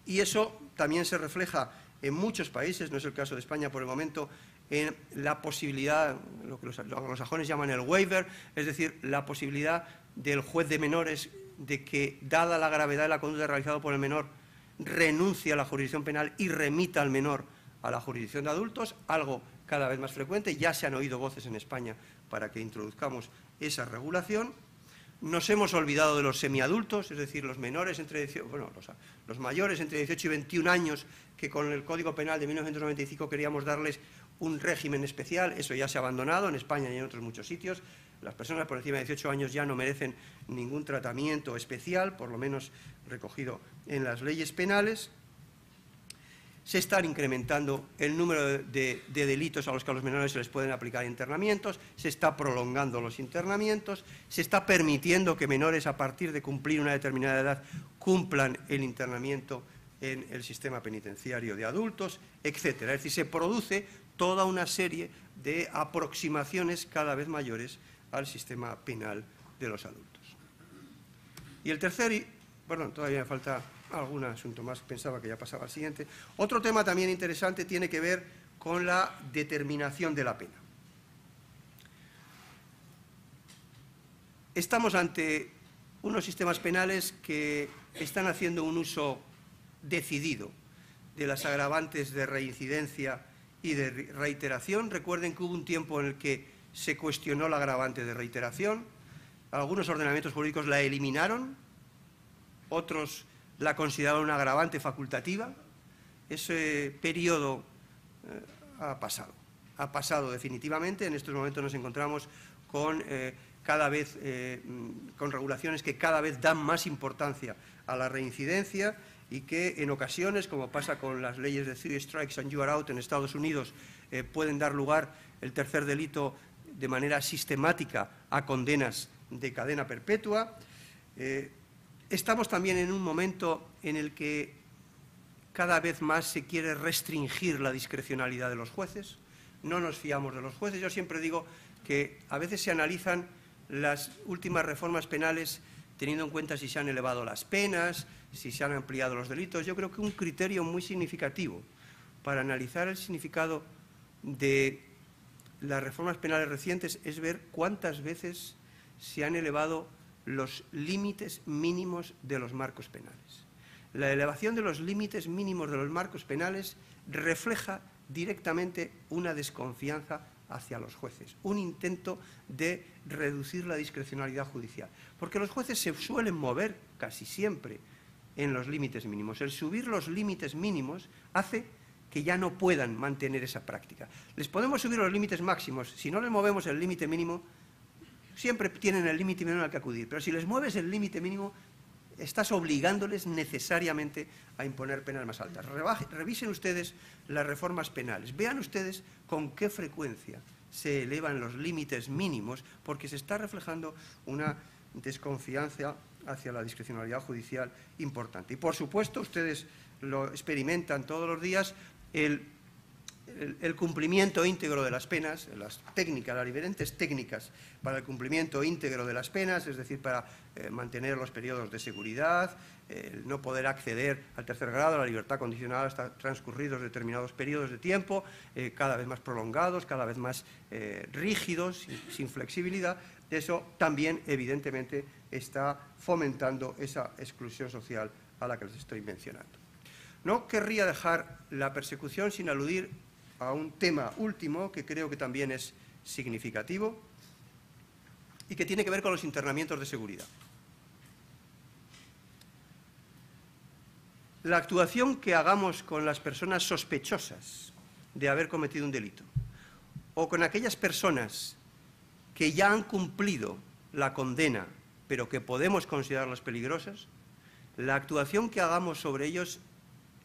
y eso también se refleja en muchos países, no es el caso de España por el momento, en la posibilidad, lo que los anglosajones llaman el waiver, es decir, la posibilidad del juez de menores de que, dada la gravedad de la conducta realizada por el menor, renuncie a la jurisdicción penal y remita al menor a la jurisdicción de adultos, algo cada vez más frecuente. Ya se han oído voces en España para que introduzcamos esa regulación. Nos hemos olvidado de los semiadultos, es decir, los menores entre bueno, los, mayores entre 18 y 21 años, que con el Código Penal de 1995 queríamos darles un régimen especial. Eso ya se ha abandonado en España y en otros muchos sitios. Las personas por encima de 18 años ya no merecen ningún tratamiento especial, por lo menos recogido en las leyes penales se están incrementando el número de, delitos a los que a los menores se les pueden aplicar internamientos, se está prolongando los internamientos, se está permitiendo que menores a partir de cumplir una determinada edad cumplan el internamiento en el sistema penitenciario de adultos, etcétera. Es decir, se produce toda una serie de aproximaciones cada vez mayores al sistema penal de los adultos. Y el tercer, perdón, todavía me falta algún asunto más, pensaba que ya pasaba al siguiente. Otro tema también interesante tiene que ver con la determinación de la pena. Estamos ante unos sistemas penales que están haciendo un uso decidido de las agravantes de reincidencia y de reiteración. Recuerden que hubo un tiempo en el que se cuestionó la agravante de reiteración. Algunos ordenamientos jurídicos la eliminaron, otros la consideraba una agravante facultativa. Ese periodo eh, ha pasado, ha pasado definitivamente. En estos momentos nos encontramos con eh, cada vez eh, con regulaciones que cada vez dan más importancia a la reincidencia y que en ocasiones, como pasa con las leyes de three strikes and you are out en Estados Unidos, pueden dar lugar el tercer delito de manera sistemática a condenas de cadena perpetua. Estamos también en un momento en el que cada vez más se quiere restringir la discrecionalidad de los jueces. No nos fiamos de los jueces. Yo siempre digo que a veces se analizan las últimas reformas penales teniendo en cuenta si se han elevado las penas, si se han ampliado los delitos. Yo creo que un criterio muy significativo para analizar el significado de las reformas penales recientes es ver cuántas veces se han elevado los límites mínimos de los marcos penales. La elevación de los límites mínimos de los marcos penales refleja directamente una desconfianza hacia los jueces, un intento de reducir la discrecionalidad judicial, porque los jueces se suelen mover casi siempre en los límites mínimos. El subir los límites mínimos hace que ya no puedan mantener esa práctica. Les podemos subir los límites máximos, si no les movemos el límite mínimo, siempre tienen el límite mínimo al que acudir, pero si les mueves el límite mínimo, estás obligándoles necesariamente a imponer penas más altas. revisen ustedes las reformas penales, vean ustedes con qué frecuencia se elevan los límites mínimos, porque se está reflejando una desconfianza hacia la discrecionalidad judicial importante. Y por supuesto, ustedes lo experimentan todos los días, el cumplimiento íntegro de las penas, las técnicas, las diferentes técnicas para el cumplimiento íntegro de las penas, es decir, para eh, mantener los periodos de seguridad, el no poder acceder al tercer grado, la libertad condicional hasta transcurridos determinados periodos de tiempo, eh, cada vez más prolongados, cada vez más eh, rígidos, sin, sin flexibilidad, eso también evidentemente está fomentando esa exclusión social a la que les estoy mencionando. No querría dejar la persecución sin aludir a un tema último que creo que también es significativo y que tiene que ver con los internamientos de seguridad. La actuación que hagamos con las personas sospechosas de haber cometido un delito o con aquellas personas que ya han cumplido la condena pero que podemos considerarlas peligrosas, la actuación que hagamos sobre ellos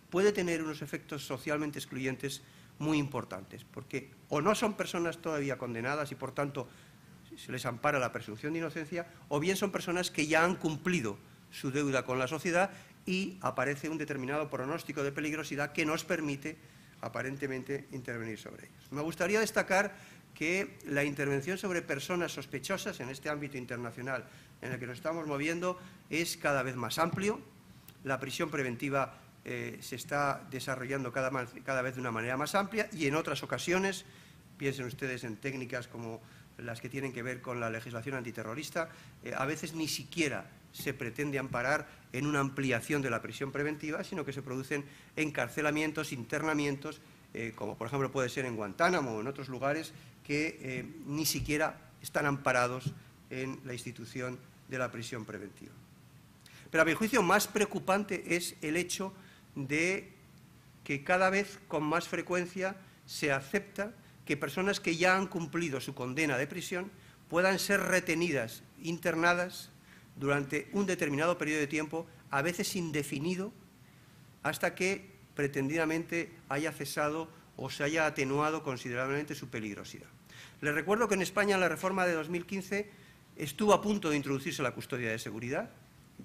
puede tener unos efectos socialmente excluyentes muy importantes, porque o no son personas todavía condenadas y, por tanto, se les ampara la presunción de inocencia, o bien son personas que ya han cumplido su deuda con la sociedad y aparece un determinado pronóstico de peligrosidad que nos permite, aparentemente, intervenir sobre ellos. Me gustaría destacar que la intervención sobre personas sospechosas en este ámbito internacional en el que nos estamos moviendo es cada vez más amplio. La prisión preventiva eh, se está desarrollando cada, vez de una manera más amplia y en otras ocasiones, piensen ustedes en técnicas como las que tienen que ver con la legislación antiterrorista, eh, a veces ni siquiera se pretende amparar en una ampliación de la prisión preventiva, sino que se producen encarcelamientos, internamientos, eh, como por ejemplo puede ser en Guantánamo o en otros lugares, que ni siquiera están amparados en la institución de la prisión preventiva. Pero a mi juicio más preocupante es el hecho de que cada vez con más frecuencia se acepta que personas que ya han cumplido su condena de prisión puedan ser retenidas, internadas durante un determinado periodo de tiempo, a veces indefinido, hasta que pretendidamente haya cesado o se haya atenuado considerablemente su peligrosidad. Les recuerdo que en España la reforma de 2015 estuvo a punto de introducirse la custodia de seguridad,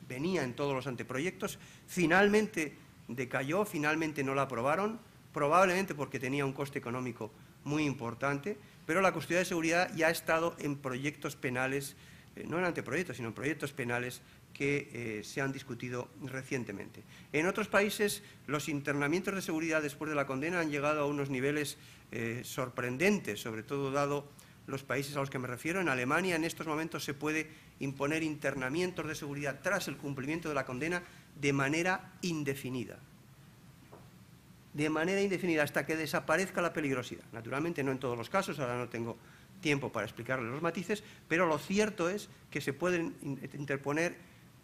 venía en todos los anteproyectos, finalmente decayó, finalmente no la aprobaron, probablemente porque tenía un coste económico muy importante, pero la custodia de seguridad ya ha estado en proyectos penales, eh, no en anteproyectos, sino en proyectos penales que eh, se han discutido recientemente. En otros países, los internamientos de seguridad después de la condena han llegado a unos niveles eh, sorprendentes, sobre todo dado los países a los que me refiero. En Alemania, en estos momentos, se puede imponer internamientos de seguridad tras el cumplimiento de la condena de manera indefinida. De manera indefinida, hasta que desaparezca la peligrosidad. Naturalmente, no en todos los casos, ahora no tengo tiempo para explicarle los matices, pero lo cierto es que se pueden interponer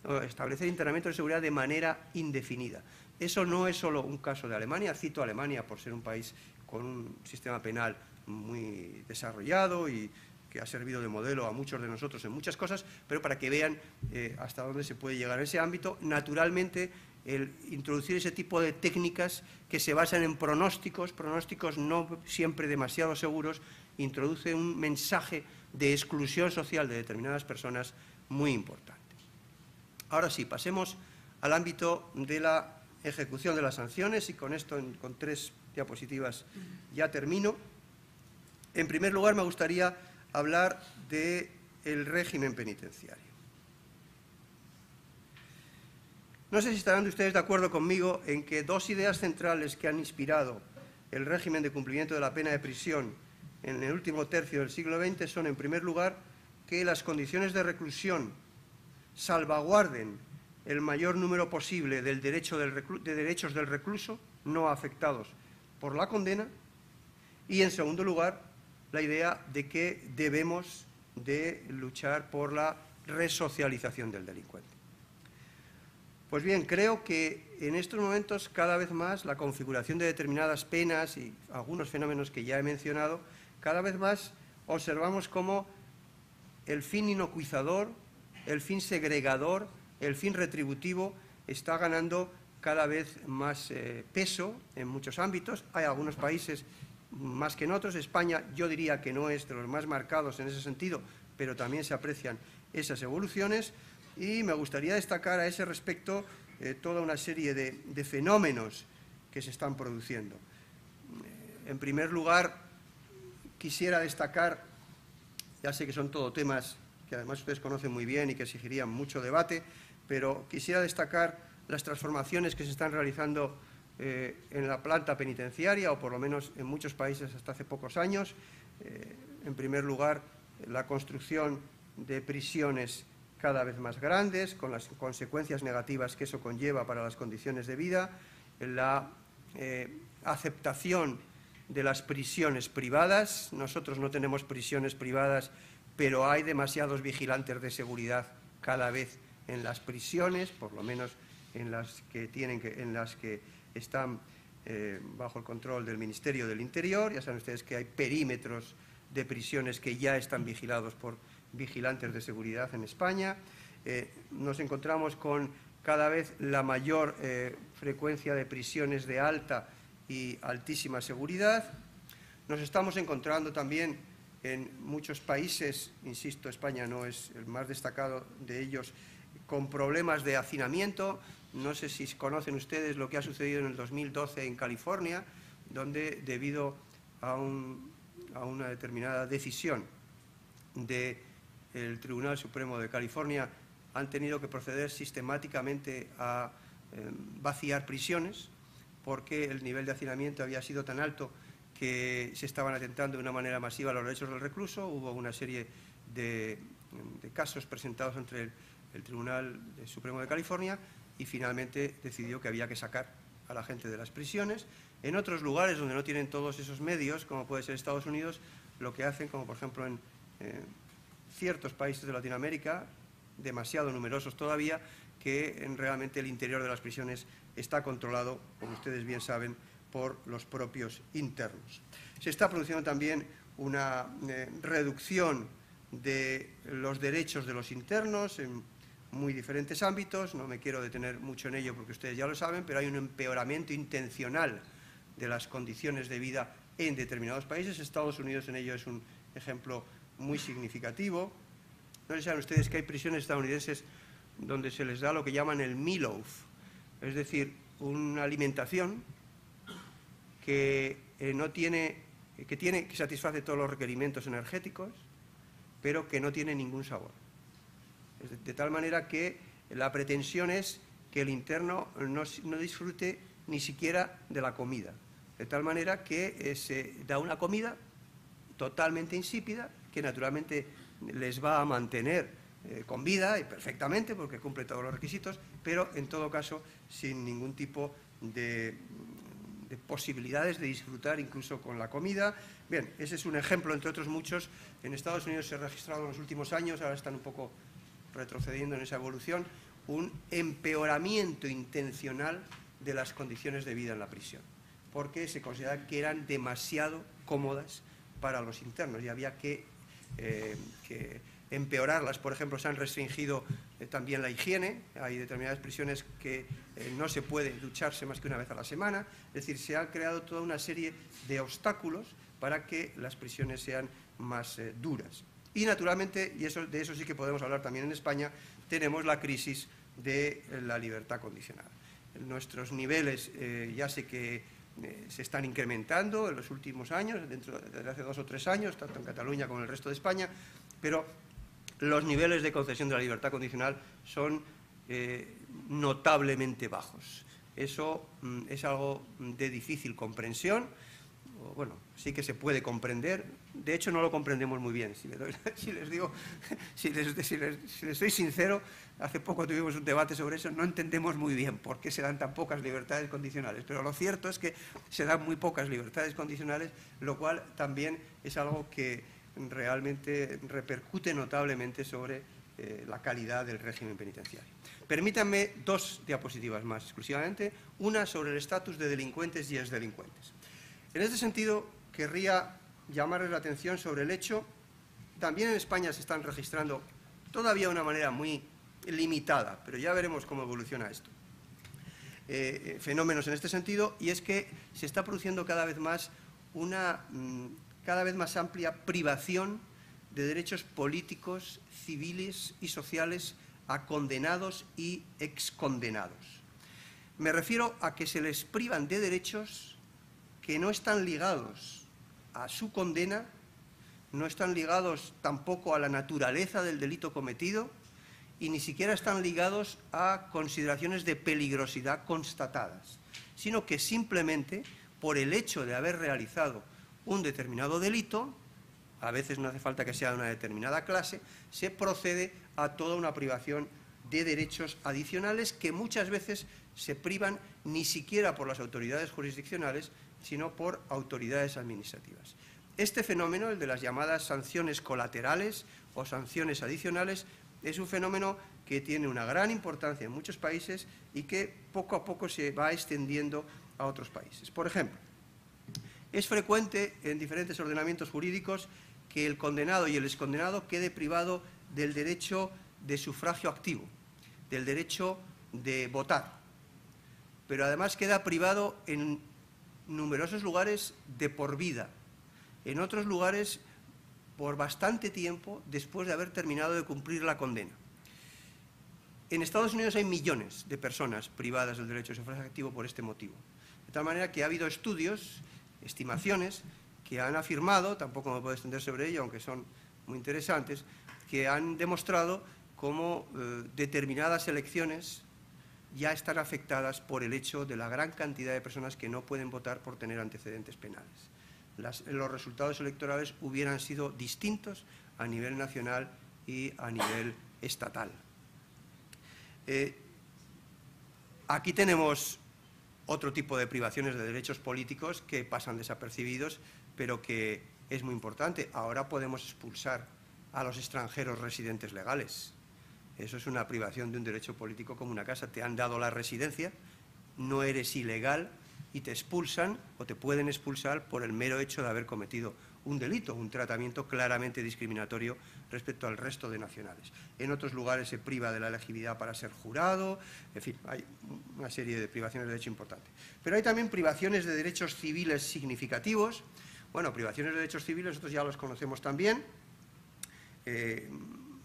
o establecer internamientos de seguridad de manera indefinida. Eso no es solo un caso de Alemania, cito a Alemania por ser un país con un sistema penal muy desarrollado y que ha servido de modelo a muchos de nosotros en muchas cosas, pero para que vean eh, hasta dónde se puede llegar en ese ámbito, naturalmente el introducir ese tipo de técnicas que se basan en pronósticos, pronósticos no siempre demasiado seguros, introduce un mensaje de exclusión social de determinadas personas muy importante. Ahora sí, pasemos al ámbito de la ejecución de las sanciones y con esto, con tres diapositivas, ya termino. En primer lugar, me gustaría hablar del régimen penitenciario. No sé si estarán ustedes de acuerdo conmigo en que dos ideas centrales que han inspirado el régimen de cumplimiento de la pena de prisión en el último tercio del siglo XX son, en primer lugar, que las condiciones de reclusión salvaguarden el mayor número posible del derecho de derechos del recluso no afectados por la condena y, en segundo lugar, la idea de que debemos de luchar por la resocialización del delincuente. Pues bien, creo que en estos momentos cada vez más la configuración de determinadas penas y algunos fenómenos que ya he mencionado, cada vez más observamos cómo el fin inocuizador, el fin segregador, el fin retributivo está ganando cada vez más eh, peso en muchos ámbitos. Hay algunos países más que en otros. España yo diría que no es de los más marcados en ese sentido, pero también se aprecian esas evoluciones. Y me gustaría destacar a ese respecto eh, toda una serie de, fenómenos que se están produciendo. En primer lugar, quisiera destacar, ya sé que son todo temas que además ustedes conocen muy bien y que exigirían mucho debate, pero quisiera destacar las transformaciones que se están realizando eh, en la planta penitenciaria, o por lo menos en muchos países hasta hace pocos años. Eh, en primer lugar, la construcción de prisiones cada vez más grandes, con las consecuencias negativas que eso conlleva para las condiciones de vida, la eh, aceptación de las prisiones privadas. Nosotros no tenemos prisiones privadas, pero hay demasiados vigilantes de seguridad cada vez en las prisiones, por lo menos en las que tienen en las que están eh, bajo el control del Ministerio del Interior. Ya saben ustedes que hay perímetros de prisiones que ya están vigilados por vigilantes de seguridad en España. Eh, nos encontramos con cada vez la mayor eh, frecuencia de prisiones de alta y altísima seguridad. Nos estamos encontrando también en muchos países, insisto, España no es el más destacado de ellos, con problemas de hacinamiento. No sé si conocen ustedes lo que ha sucedido en el 2012 en California, donde debido a, una determinada decisión del Tribunal Supremo de California han tenido que proceder sistemáticamente a eh, vaciar prisiones porque el nivel de hacinamiento había sido tan alto que se estaban atentando de una manera masiva a los derechos del recluso. Hubo una serie de, casos presentados entre el, el, Tribunal Supremo de California y finalmente decidió que había que sacar a la gente de las prisiones. En otros lugares donde no tienen todos esos medios, como puede ser Estados Unidos, lo que hacen, como por ejemplo en ciertos países de Latinoamérica, demasiado numerosos todavía, que realmente el interior de las prisiones está controlado, como ustedes bien saben, por los propios internos. Se está produciendo también una eh, reducción de los derechos de los internos en muy diferentes ámbitos, no me quiero detener mucho en ello porque ustedes ya lo saben, pero hay un empeoramiento intencional de las condiciones de vida en determinados países. Estados Unidos en ello es un ejemplo muy significativo. No sé saben ustedes que hay prisiones estadounidenses donde se les da lo que llaman el meal es decir, una alimentación que eh, no tiene, que tiene, que satisface todos los requerimientos energéticos, pero que no tiene ningún sabor. De tal manera que la pretensión es que el interno no, disfrute ni siquiera de la comida. De tal manera que eh, se da una comida totalmente insípida, que naturalmente les va a mantener eh, con vida y perfectamente porque cumple todos los requisitos, pero en todo caso sin ningún tipo de, posibilidades de disfrutar incluso con la comida. Bien, ese es un ejemplo entre otros muchos. En Estados Unidos se ha registrado en los últimos años, ahora están un poco retrocediendo en esa evolución, un empeoramiento intencional de las condiciones de vida en la prisión, porque se considera que eran demasiado cómodas para los internos y había que eh, empeorarlas. Por ejemplo, se han restringido eh, también la higiene. Hay determinadas prisiones que eh, no se puede ducharse más que una vez a la semana. Es decir, se ha creado toda una serie de obstáculos para que las prisiones sean más duras. Y naturalmente, y eso, de eso sí que podemos hablar también en España, tenemos la crisis de la libertad condicional. Nuestros niveles ya sé que eh, se están incrementando en los últimos años, dentro de hace dos o tres años, tanto en Cataluña como en el resto de España, pero los niveles de concesión de la libertad condicional son eh, notablemente bajos. Eso mm, es algo de difícil comprensión bueno, sí que se puede comprender. De hecho, no lo comprendemos muy bien. Si, les digo, si les, soy sincero, hace poco tuvimos un debate sobre eso, no entendemos muy bien por qué se dan tan pocas libertades condicionales. Pero lo cierto es que se dan muy pocas libertades condicionales, lo cual también es algo que realmente repercute notablemente sobre eh, la calidad del régimen penitenciario. Permítanme dos diapositivas más exclusivamente, una sobre el estatus de delincuentes y exdelincuentes. En este sentido, querría llamarles la atención sobre el hecho, también en España se están registrando todavía de una manera muy limitada, pero ya veremos cómo evoluciona esto, eh, eh, fenómenos en este sentido, y es que se está produciendo cada vez más una mm, cada vez más amplia privación de derechos políticos, civiles y sociales a condenados y excondenados. Me refiero a que se les privan de derechos que no están ligados a su condena, no están ligados tampoco a la naturaleza del delito cometido y ni siquiera están ligados a consideraciones de peligrosidad constatadas, sino que simplemente por el hecho de haber realizado un determinado delito, a veces no hace falta que sea de una determinada clase, se procede a toda una privación de derechos adicionales que muchas veces se privan ni siquiera por las autoridades jurisdiccionales, sino por autoridades administrativas. Este fenómeno, el de las llamadas sanciones colaterales o sanciones adicionales, es un fenómeno que tiene una gran importancia en muchos países y que poco a poco se va extendiendo a otros países. Por ejemplo, es frecuente en diferentes ordenamientos jurídicos que el condenado y el excondenado quede privado del derecho de sufragio activo, del derecho de votar, pero además queda privado en numerosos lugares de por vida, en otros lugares por bastante tiempo después de haber terminado de cumplir la condena. En Estados Unidos hay millones de personas privadas del derecho de sufragio activo por este motivo. De tal manera que ha habido estudios, estimaciones, que han afirmado, tampoco me puedo extender sobre ello, aunque son muy interesantes, que han demostrado cómo eh, determinadas elecciones ya están afectadas por el hecho de la gran cantidad de personas que no pueden votar por tener antecedentes penales. los resultados electorales hubieran sido distintos a nivel nacional y a nivel estatal. Eh, aquí tenemos otro tipo de privaciones de derechos políticos que pasan desapercibidos, pero que es muy importante. Ahora podemos expulsar a los extranjeros residentes legales. Eso es una privación de un derecho político como una casa. Te han dado la residencia, no eres ilegal y te expulsan o te pueden expulsar por el mero hecho de haber cometido un delito, un tratamiento claramente discriminatorio respecto al resto de nacionales. En otros lugares se priva de la elegibilidad para ser jurado, en fin, hay una serie de privaciones de derecho importantes. Pero hay también privaciones de derechos civiles significativos. Bueno, privaciones de derechos civiles, nosotros ya los conocemos también. Eh,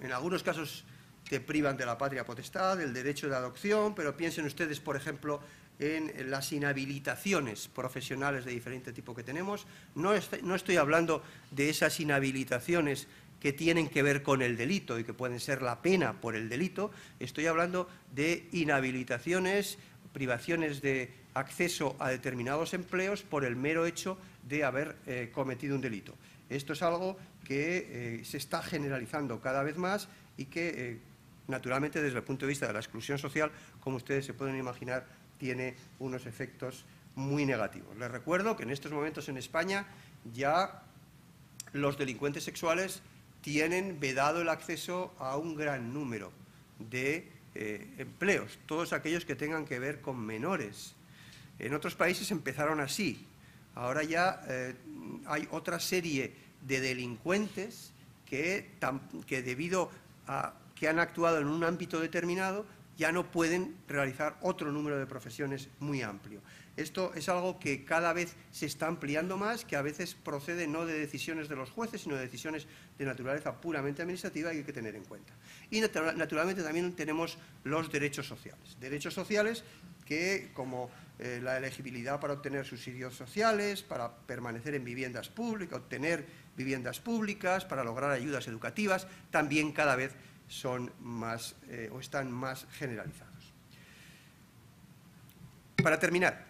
en algunos casos te privan de la patria potestad, del derecho de adopción, pero piensen ustedes, por ejemplo, en las inhabilitaciones profesionales de diferente tipo que tenemos. No estoy, hablando de esas inhabilitaciones que tienen que ver con el delito y que pueden ser la pena por el delito, estoy hablando de inhabilitaciones, privaciones de acceso a determinados empleos por el mero hecho de haber eh, cometido un delito. Esto es algo que eh, se está generalizando cada vez más y que, eh, naturalmente, desde el punto de vista de la exclusión social, como ustedes se pueden imaginar, tiene unos efectos muy negativos. Les recuerdo que en estos momentos en España ya los delincuentes sexuales tienen vedado el acceso a un gran número de eh, empleos, todos aquellos que tengan que ver con menores. En otros países empezaron así. Ahora ya eh, hay otra serie de delincuentes que, que debido a que han actuado en un ámbito determinado ya no pueden realizar otro número de profesiones muy amplio. Esto es algo que cada vez se está ampliando más, que a veces procede no de decisiones de los jueces, sino de decisiones de naturaleza puramente administrativa y hay que tener en cuenta. Y naturalmente también tenemos los derechos sociales. Derechos sociales que, como eh, la elegibilidad para obtener subsidios sociales, para permanecer en viviendas públicas, obtener viviendas públicas, para lograr ayudas educativas, también cada vez son más eh, o están más generalizados. Para terminar,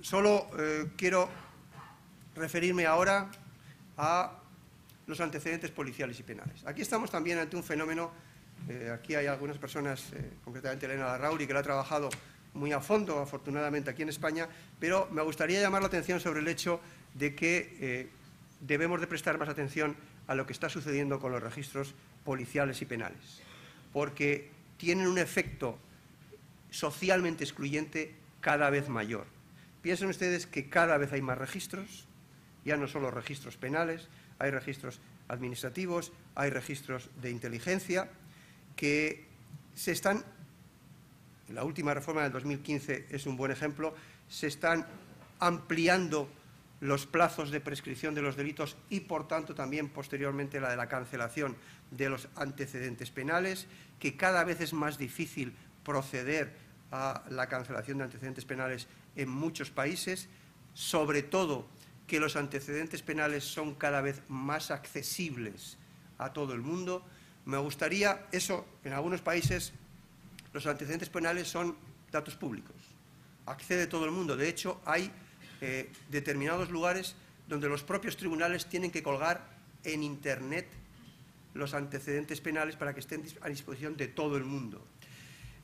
solo eh, quiero referirme ahora a los antecedentes policiales y penales. Aquí estamos también ante un fenómeno, eh, aquí hay algunas personas, concretamente Elena Larrauri, que lo ha trabajado muy a fondo, afortunadamente, aquí en España, pero me gustaría llamar la atención sobre el hecho de que debemos de prestar más atención a lo que está sucediendo con los registros policiales y penales, porque tienen un efecto socialmente excluyente cada vez mayor. Piensen ustedes que cada vez hay más registros, ya no solo registros penales, hay registros administrativos, hay registros de inteligencia, que se están, la última reforma del 2015 es un buen ejemplo, se están ampliando los plazos de prescripción de los delitos y, por tanto, también posteriormente la de la cancelación de los antecedentes penales, que cada vez es más difícil proceder a la cancelación de antecedentes penales en muchos países, sobre todo que los antecedentes penales son cada vez más accesibles a todo el mundo. Me gustaría, eso, en algunos países los antecedentes penales son datos públicos, accede todo el mundo. De hecho, hay eh, determinados lugares donde los propios tribunales tienen que colgar en Internet los antecedentes penales para que estén a disposición de todo el mundo.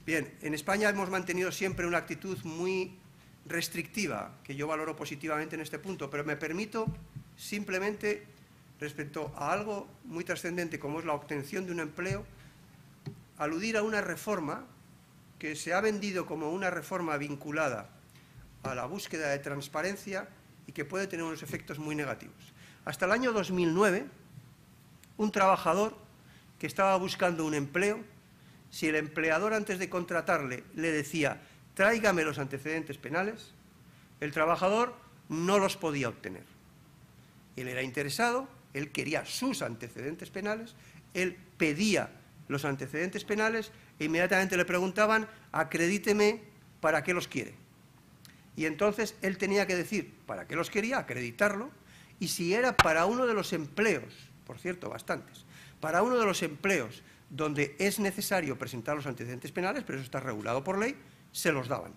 Bien, en España hemos mantenido siempre una actitud muy restrictiva, que yo valoro positivamente en este punto, pero me permito simplemente, respecto a algo muy trascendente como es la obtención de un empleo, aludir a una reforma que se ha vendido como una reforma vinculada a la búsqueda de transparencia y que puede tener unos efectos muy negativos. Hasta el año 2009, un trabajador que estaba buscando un empleo si el empleador antes de contratarle le decía tráigame los antecedentes penales, el trabajador no los podía obtener. Él era interesado, él quería sus antecedentes penales, él pedía los antecedentes penales e inmediatamente le preguntaban, acredíteme para qué los quiere. Y entonces él tenía que decir para qué los quería, acreditarlo, y si era para uno de los empleos, por cierto, bastantes, para uno de los empleos donde es necesario presentar los antecedentes penales, pero eso está regulado por ley, se los daban.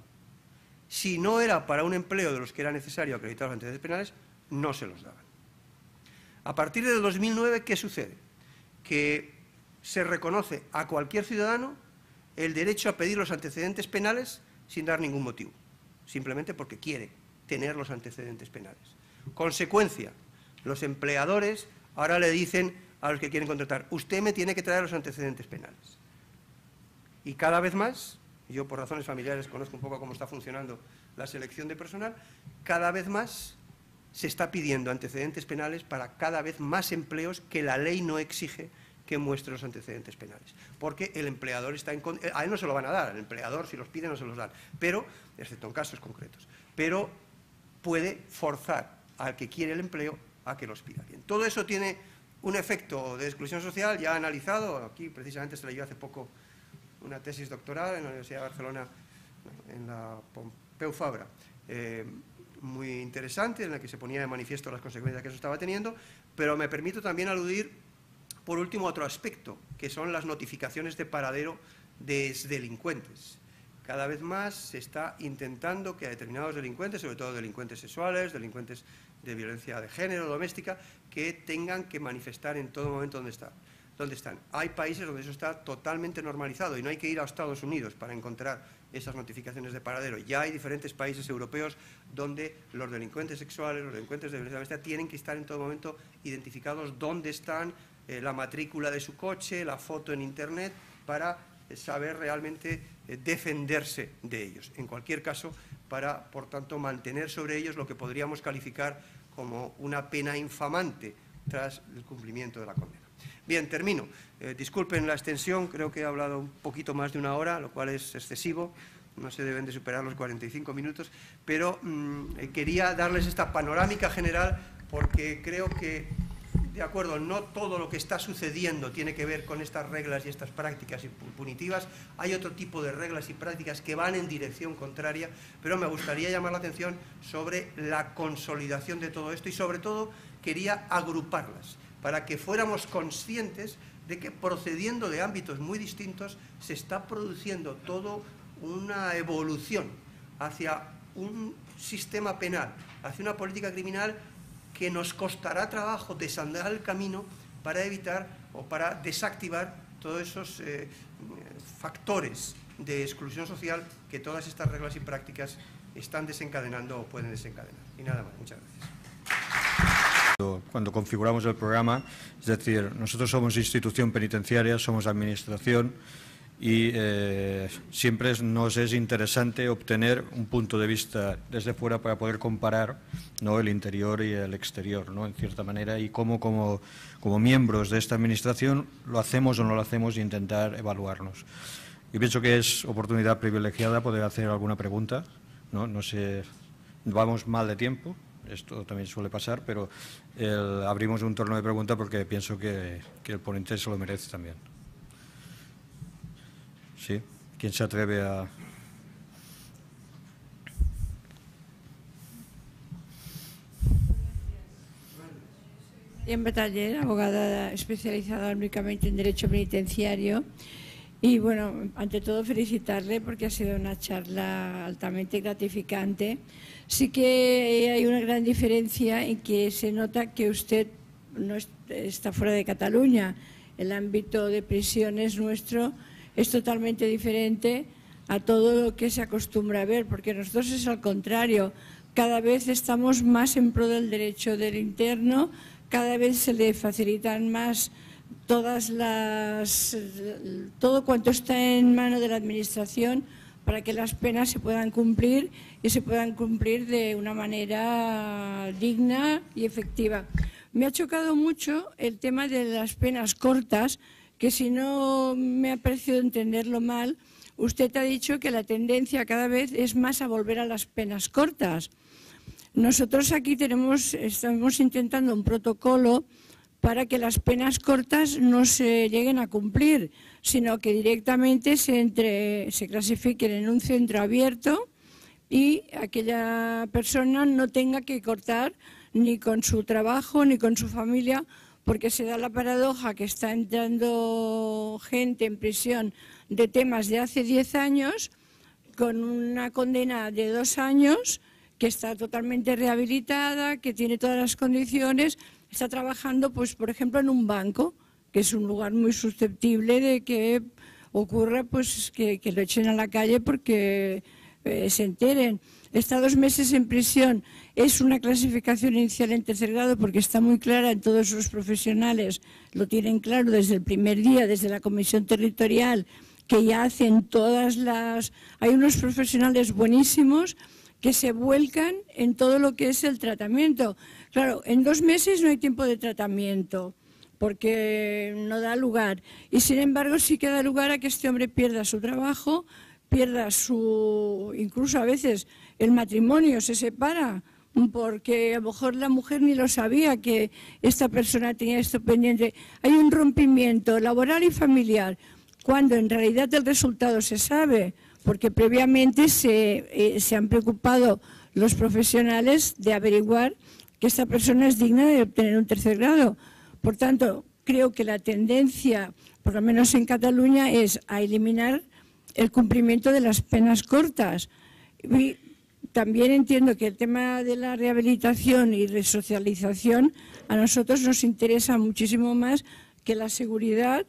Si no era para un empleo de los que era necesario acreditar los antecedentes penales, no se los daban. A partir del 2009, ¿qué sucede? Que se reconoce a cualquier ciudadano el derecho a pedir los antecedentes penales sin dar ningún motivo, simplemente porque quiere tener los antecedentes penales. Consecuencia, los empleadores ahora le dicen a los que quieren contratar, usted me tiene que traer los antecedentes penales. Y cada vez más, yo por razones familiares conozco un poco cómo está funcionando la selección de personal, cada vez más se está pidiendo antecedentes penales para cada vez más empleos que la ley no exige que muestre los antecedentes penales. Porque el empleador está en... A él no se lo van a dar, el empleador si los pide no se los dan, pero, excepto en casos concretos, pero puede forzar al que quiere el empleo a que los pida. Bien, todo eso tiene un efecto de exclusión social ya analizado, aquí precisamente se leyó hace poco una tesis doctoral en la Universidad de Barcelona, en la Pompeu Fabra, eh, muy interesante, en la que se ponía de manifiesto las consecuencias que eso estaba teniendo, pero me permito también aludir, por último, otro aspecto, que son las notificaciones de paradero de delincuentes. Cada vez más se está intentando que a determinados delincuentes, sobre todo delincuentes sexuales, delincuentes de violencia de género, doméstica, que tengan que manifestar en todo momento dónde están. ¿Dónde están? Hay países donde eso está totalmente normalizado y no hay que ir a Estados Unidos para encontrar esas notificaciones de paradero. Ya hay diferentes países europeos donde los delincuentes sexuales, los delincuentes de violencia doméstica tienen que estar en todo momento identificados dónde están, eh, la matrícula de su coche, la foto en Internet, para saber realmente eh, defenderse de ellos. En cualquier caso, para, por tanto, mantener sobre ellos lo que podríamos calificar como una pena infamante tras el cumplimiento de la condena. Bien, termino. Eh, disculpen la extensión, creo que he hablado un poquito más de una hora, lo cual es excesivo, no se deben de superar los 45 minutos, pero mm, eh, quería darles esta panorámica general porque creo que de acuerdo, no todo lo que está sucediendo tiene que ver con estas reglas y estas prácticas punitivas, hay otro tipo de reglas y prácticas que van en dirección contraria, pero me gustaría llamar la atención sobre la consolidación de todo esto y sobre todo quería agruparlas para que fuéramos conscientes de que procediendo de ámbitos muy distintos se está produciendo toda una evolución hacia un sistema penal, hacia una política criminal que nos costará trabajo desandar el camino para evitar o para desactivar todos esos eh, factores de exclusión social que todas estas reglas y prácticas están desencadenando o pueden desencadenar. Y nada más, muchas gracias. Cuando configuramos el programa, es decir, nosotros somos institución penitenciaria, somos administración, y eh, siempre nos es interesante obtener un punto de vista desde fuera para poder comparar ¿no? el interior y el exterior, ¿no? en cierta manera, y cómo como, como miembros de esta Administración lo hacemos o no lo hacemos e intentar evaluarnos. Yo pienso que es oportunidad privilegiada poder hacer alguna pregunta. No, no sé, vamos mal de tiempo, esto también suele pasar, pero abrimos un torno de preguntas porque pienso que, que el ponente se lo merece también. Sí, ¿quién se atreve a...? En Bataller, abogada especializada únicamente en Derecho Penitenciario. Y bueno, ante todo felicitarle porque ha sido una charla altamente gratificante. Sí que hay una gran diferencia en que se nota que usted no está fuera de Cataluña. El ámbito de prisiones nuestro es totalmente diferente a todo lo que se acostumbra a ver, porque nosotros es al contrario, cada vez estamos más en pro del derecho del interno, cada vez se le facilitan más todas las, todo cuanto está en mano de la Administración para que las penas se puedan cumplir y se puedan cumplir de una manera digna y efectiva. Me ha chocado mucho el tema de las penas cortas, que si no me ha parecido entenderlo mal, usted ha dicho que la tendencia cada vez es más a volver a las penas cortas. Nosotros aquí tenemos, estamos intentando un protocolo para que las penas cortas no se lleguen a cumplir, sino que directamente se, entre, se clasifiquen en un centro abierto y aquella persona no tenga que cortar ni con su trabajo ni con su familia, porque se da la paradoja que está entrando gente en prisión de temas de hace 10 años con una condena de dos años que está totalmente rehabilitada, que tiene todas las condiciones, está trabajando, pues, por ejemplo, en un banco, que es un lugar muy susceptible de que ocurra pues, que, lo echen a la calle porque eh, se enteren. Está dos meses en prisión. Es una clasificación inicial en tercer grado porque está muy clara en todos los profesionales. Lo tienen claro desde el primer día, desde la comisión territorial, que ya hacen todas las... Hay unos profesionales buenísimos que se vuelcan en todo lo que es el tratamiento. Claro, en dos meses no hay tiempo de tratamiento porque no da lugar. Y sin embargo sí que da lugar a que este hombre pierda su trabajo, pierda su, incluso a veces el matrimonio se separa, porque a lo mejor la mujer ni lo sabía que esta persona tenía esto pendiente. Hay un rompimiento laboral y familiar, cuando en realidad el resultado se sabe, porque previamente se, eh, se han preocupado los profesionales de averiguar que esta persona es digna de obtener un tercer grado. Por tanto, creo que la tendencia, por lo menos en Cataluña, es a eliminar el cumplimiento de las penas cortas. También entiendo que el tema de la rehabilitación y resocialización a nosotros nos interesa muchísimo más que la seguridad.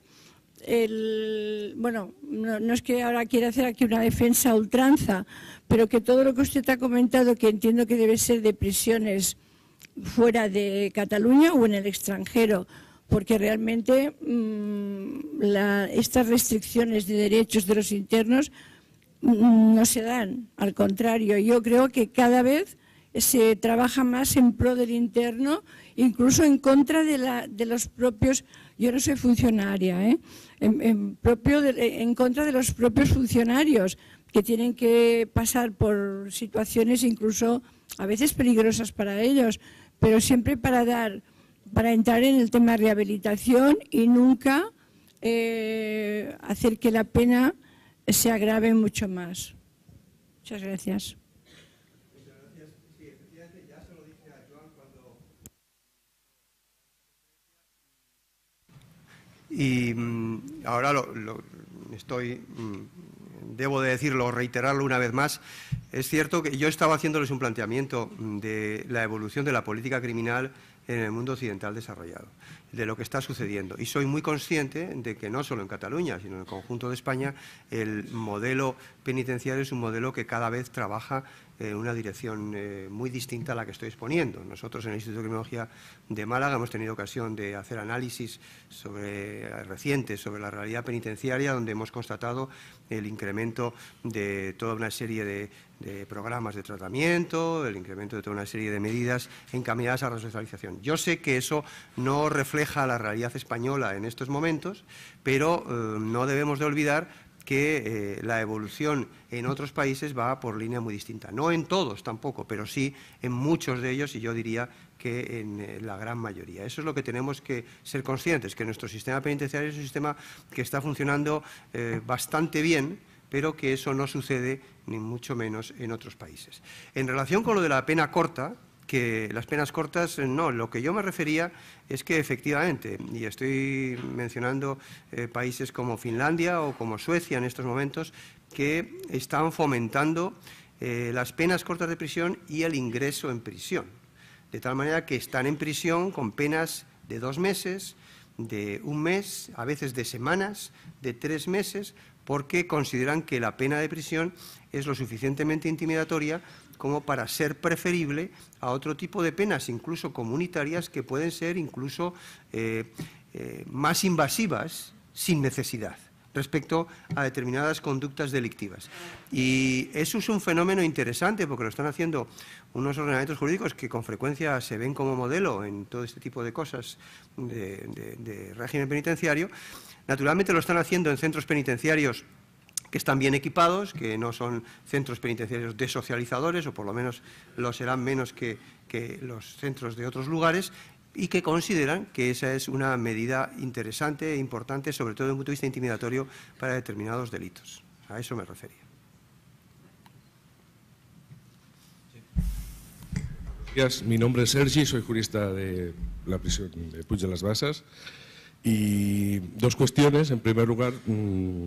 Bueno, no, es que ahora quiera hacer aquí una defensa ultranza, pero que todo lo que usted ha comentado, que entiendo que debe ser de prisiones fuera de Cataluña o en el extranjero, porque realmente mm, estas restricciones de derechos de los internos mm, no se dan. Al contrario, yo creo que cada vez se trabaja más en pro del interno, incluso en contra de, la, de los propios, yo no soy funcionaria, ¿eh? en, propio en contra de los propios funcionarios que tienen que pasar por situaciones incluso a veces peligrosas para ellos pero siempre para dar, para entrar en el tema de rehabilitación y nunca eh, hacer que la pena se agrave mucho más. Muchas gracias. Y mm, ahora lo, estoy, mm, debo de decirlo, reiterarlo una vez más, es cierto que yo estaba haciéndoles un planteamiento de la evolución de la política criminal en el mundo occidental desarrollado, de lo que está sucediendo. Y soy muy consciente de que no solo en Cataluña, sino en el conjunto de España, el modelo penitenciario es un modelo que cada vez trabaja en una dirección eh, muy distinta a la que estoy exponiendo. Nosotros en el Instituto de Criminología de Málaga hemos tenido ocasión de hacer análisis sobre, recientes sobre la realidad penitenciaria, donde hemos constatado el incremento de toda una serie de, programas de tratamiento, el incremento de toda una serie de medidas encaminadas a la resocialización. Yo sé que eso no refleja la realidad española en estos momentos, pero eh, no debemos de olvidar que eh, la evolución en otros países va por línea muy distinta. No en todos tampoco, pero sí en muchos de ellos y yo diría que en eh, la gran mayoría. Eso es lo que tenemos que ser conscientes, que nuestro sistema penitenciario es un sistema que está funcionando eh, bastante bien, pero que eso no sucede ni mucho menos en otros países. En relación con lo de la pena corta, que las penas cortas, no, lo que yo me refería es que efectivamente, y estoy mencionando eh, países como Finlandia o como Suecia en estos momentos, que están fomentando eh, las penas cortas de prisión y el ingreso en prisión. De tal manera que están en prisión con penas de dos meses, de un mes, a veces de semanas, de tres meses, porque consideran que la pena de prisión es lo suficientemente intimidatoria como para ser preferible a otro tipo de penas, incluso comunitarias, que pueden ser incluso eh, eh, más invasivas sin necesidad. respecto a determinadas conductas delictivas. Y eso es un fenómeno interesante porque lo están haciendo unos ordenamientos jurídicos que con frecuencia se ven como modelo en todo este tipo de cosas de, régimen penitenciario. Naturalmente lo están haciendo en centros penitenciarios que están bien equipados, que no son centros penitenciarios desocializadores, o por lo menos lo serán menos que, que los centros de otros lugares, y que consideran que esa es una medida interesante e importante, sobre todo desde un punto de vista intimidatorio, para determinados delitos. A eso me refería. Mi nombre es Sergi, soy jurista de la prisión de Puig de las Basas. Y dos cuestiones. En primer lugar, mm,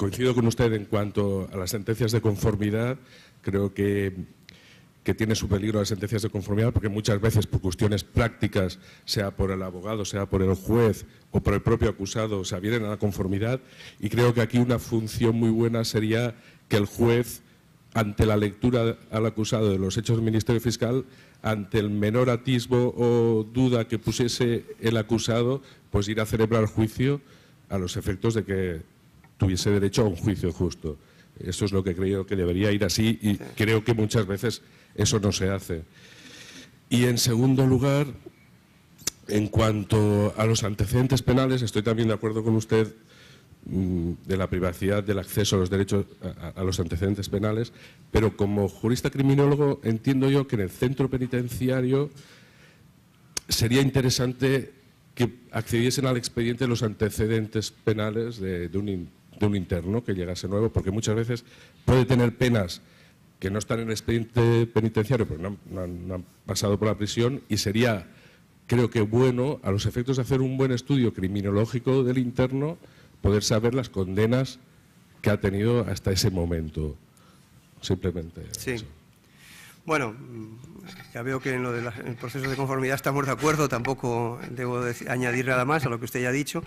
coincido con usted en cuanto a las sentencias de conformidad. Creo que que tiene su peligro las sentencias de conformidad, porque muchas veces por cuestiones prácticas, sea por el abogado, sea por el juez o por el propio acusado, se avienen a la conformidad. Y creo que aquí una función muy buena sería que el juez, ante la lectura al acusado de los hechos del Ministerio Fiscal, ante el menor atisbo o duda que pusiese el acusado, pues ir a celebrar juicio a los efectos de que tuviese derecho a un juicio justo. Eso es lo que creo que debería ir así y creo que muchas veces eso no se hace. Y en segundo lugar, en cuanto a los antecedentes penales, estoy también de acuerdo con usted mm, de la privacidad del acceso a los derechos a, los antecedentes penales, pero como jurista criminólogo entiendo yo que en el centro penitenciario sería interesante que accediesen al expediente los antecedentes penales de, un, de un interno que llegase nuevo, porque muchas veces puede tener penas que no están en el expediente penitenciario porque no, han, pasado por la prisión y sería, creo que bueno, a los efectos de hacer un buen estudio criminológico del interno, poder saber las condenas que ha tenido hasta ese momento. Simplemente. Sí. Bueno, ya veo que en lo del proceso de conformidad estamos de acuerdo, tampoco debo añadir nada más a lo que usted ya ha dicho.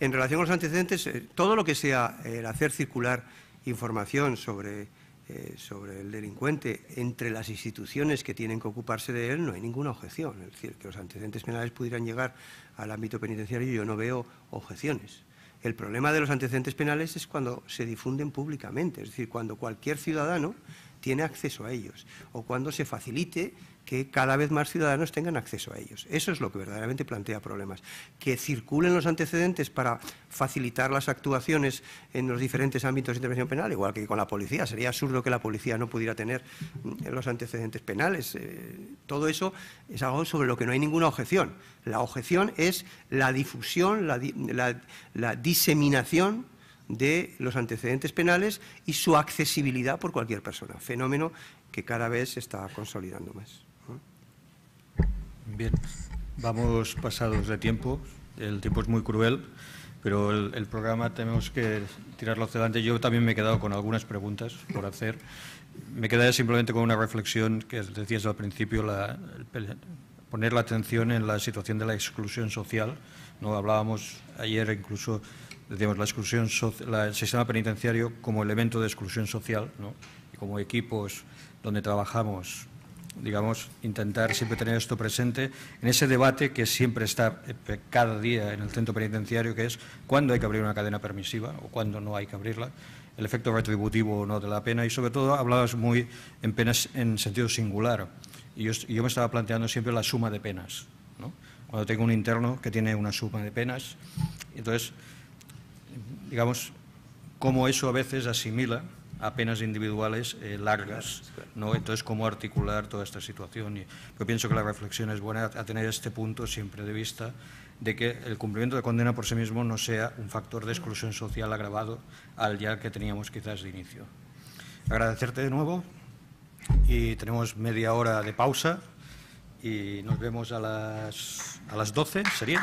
En relación con los antecedentes, eh, todo lo que sea el hacer circular información sobre eh, sobre el delincuente entre las instituciones que tienen que ocuparse de él, no hay ninguna objeción. Es decir, que los antecedentes penales pudieran llegar al ámbito penitenciario, yo no veo objeciones. El problema de los antecedentes penales es cuando se difunden públicamente, es decir, cuando cualquier ciudadano tiene acceso a ellos o cuando se facilite que cada vez más ciudadanos tengan acceso a ellos. Eso es lo que verdaderamente plantea problemas. Que circulen los antecedentes para facilitar las actuaciones en los diferentes ámbitos de intervención penal, igual que con la policía. Sería absurdo que la policía no pudiera tener mm, los antecedentes penales. Eh, todo eso es algo sobre lo que no hay ninguna objeción. La objeción es la difusión, la diseminación de los antecedentes penales y su accesibilidad por cualquier persona, fenómeno que cada vez se está consolidando más. Bien, vamos pasados de tiempo. El tiempo es muy cruel, pero el, programa tenemos que tirarlo hacia adelante. Yo también me he quedado con algunas preguntas por hacer. Me quedaría simplemente con una reflexión que decías al principio, la, poner la atención en la situación de la exclusión social. No hablábamos ayer incluso decíamos la exclusión el sistema penitenciario como elemento de exclusión social ¿no? y como equipos donde trabajamos digamos, intentar siempre tener esto presente en ese debate que siempre está eh, cada día en el centro penitenciario, que es cuándo hay que abrir una cadena permisiva o cuándo no hay que abrirla, el efecto retributivo o no de la pena y sobre todo hablabas muy en penas en sentido singular y yo, me estaba planteando siempre la suma de penas, ¿no? cuando tengo un interno que tiene una suma de penas, entonces, digamos, cómo eso a veces asimila a penas individuales eh, largas. ¿no? Entonces, ¿cómo articular toda esta situación? Y yo pienso que la reflexión es buena a tener este punto siempre de vista de que el cumplimiento de condena por sí mismo no sea un factor de exclusión social agravado al ya que teníamos quizás de inicio. Agradecerte de nuevo y tenemos media hora de pausa y nos vemos a las, a las 12, ¿sería?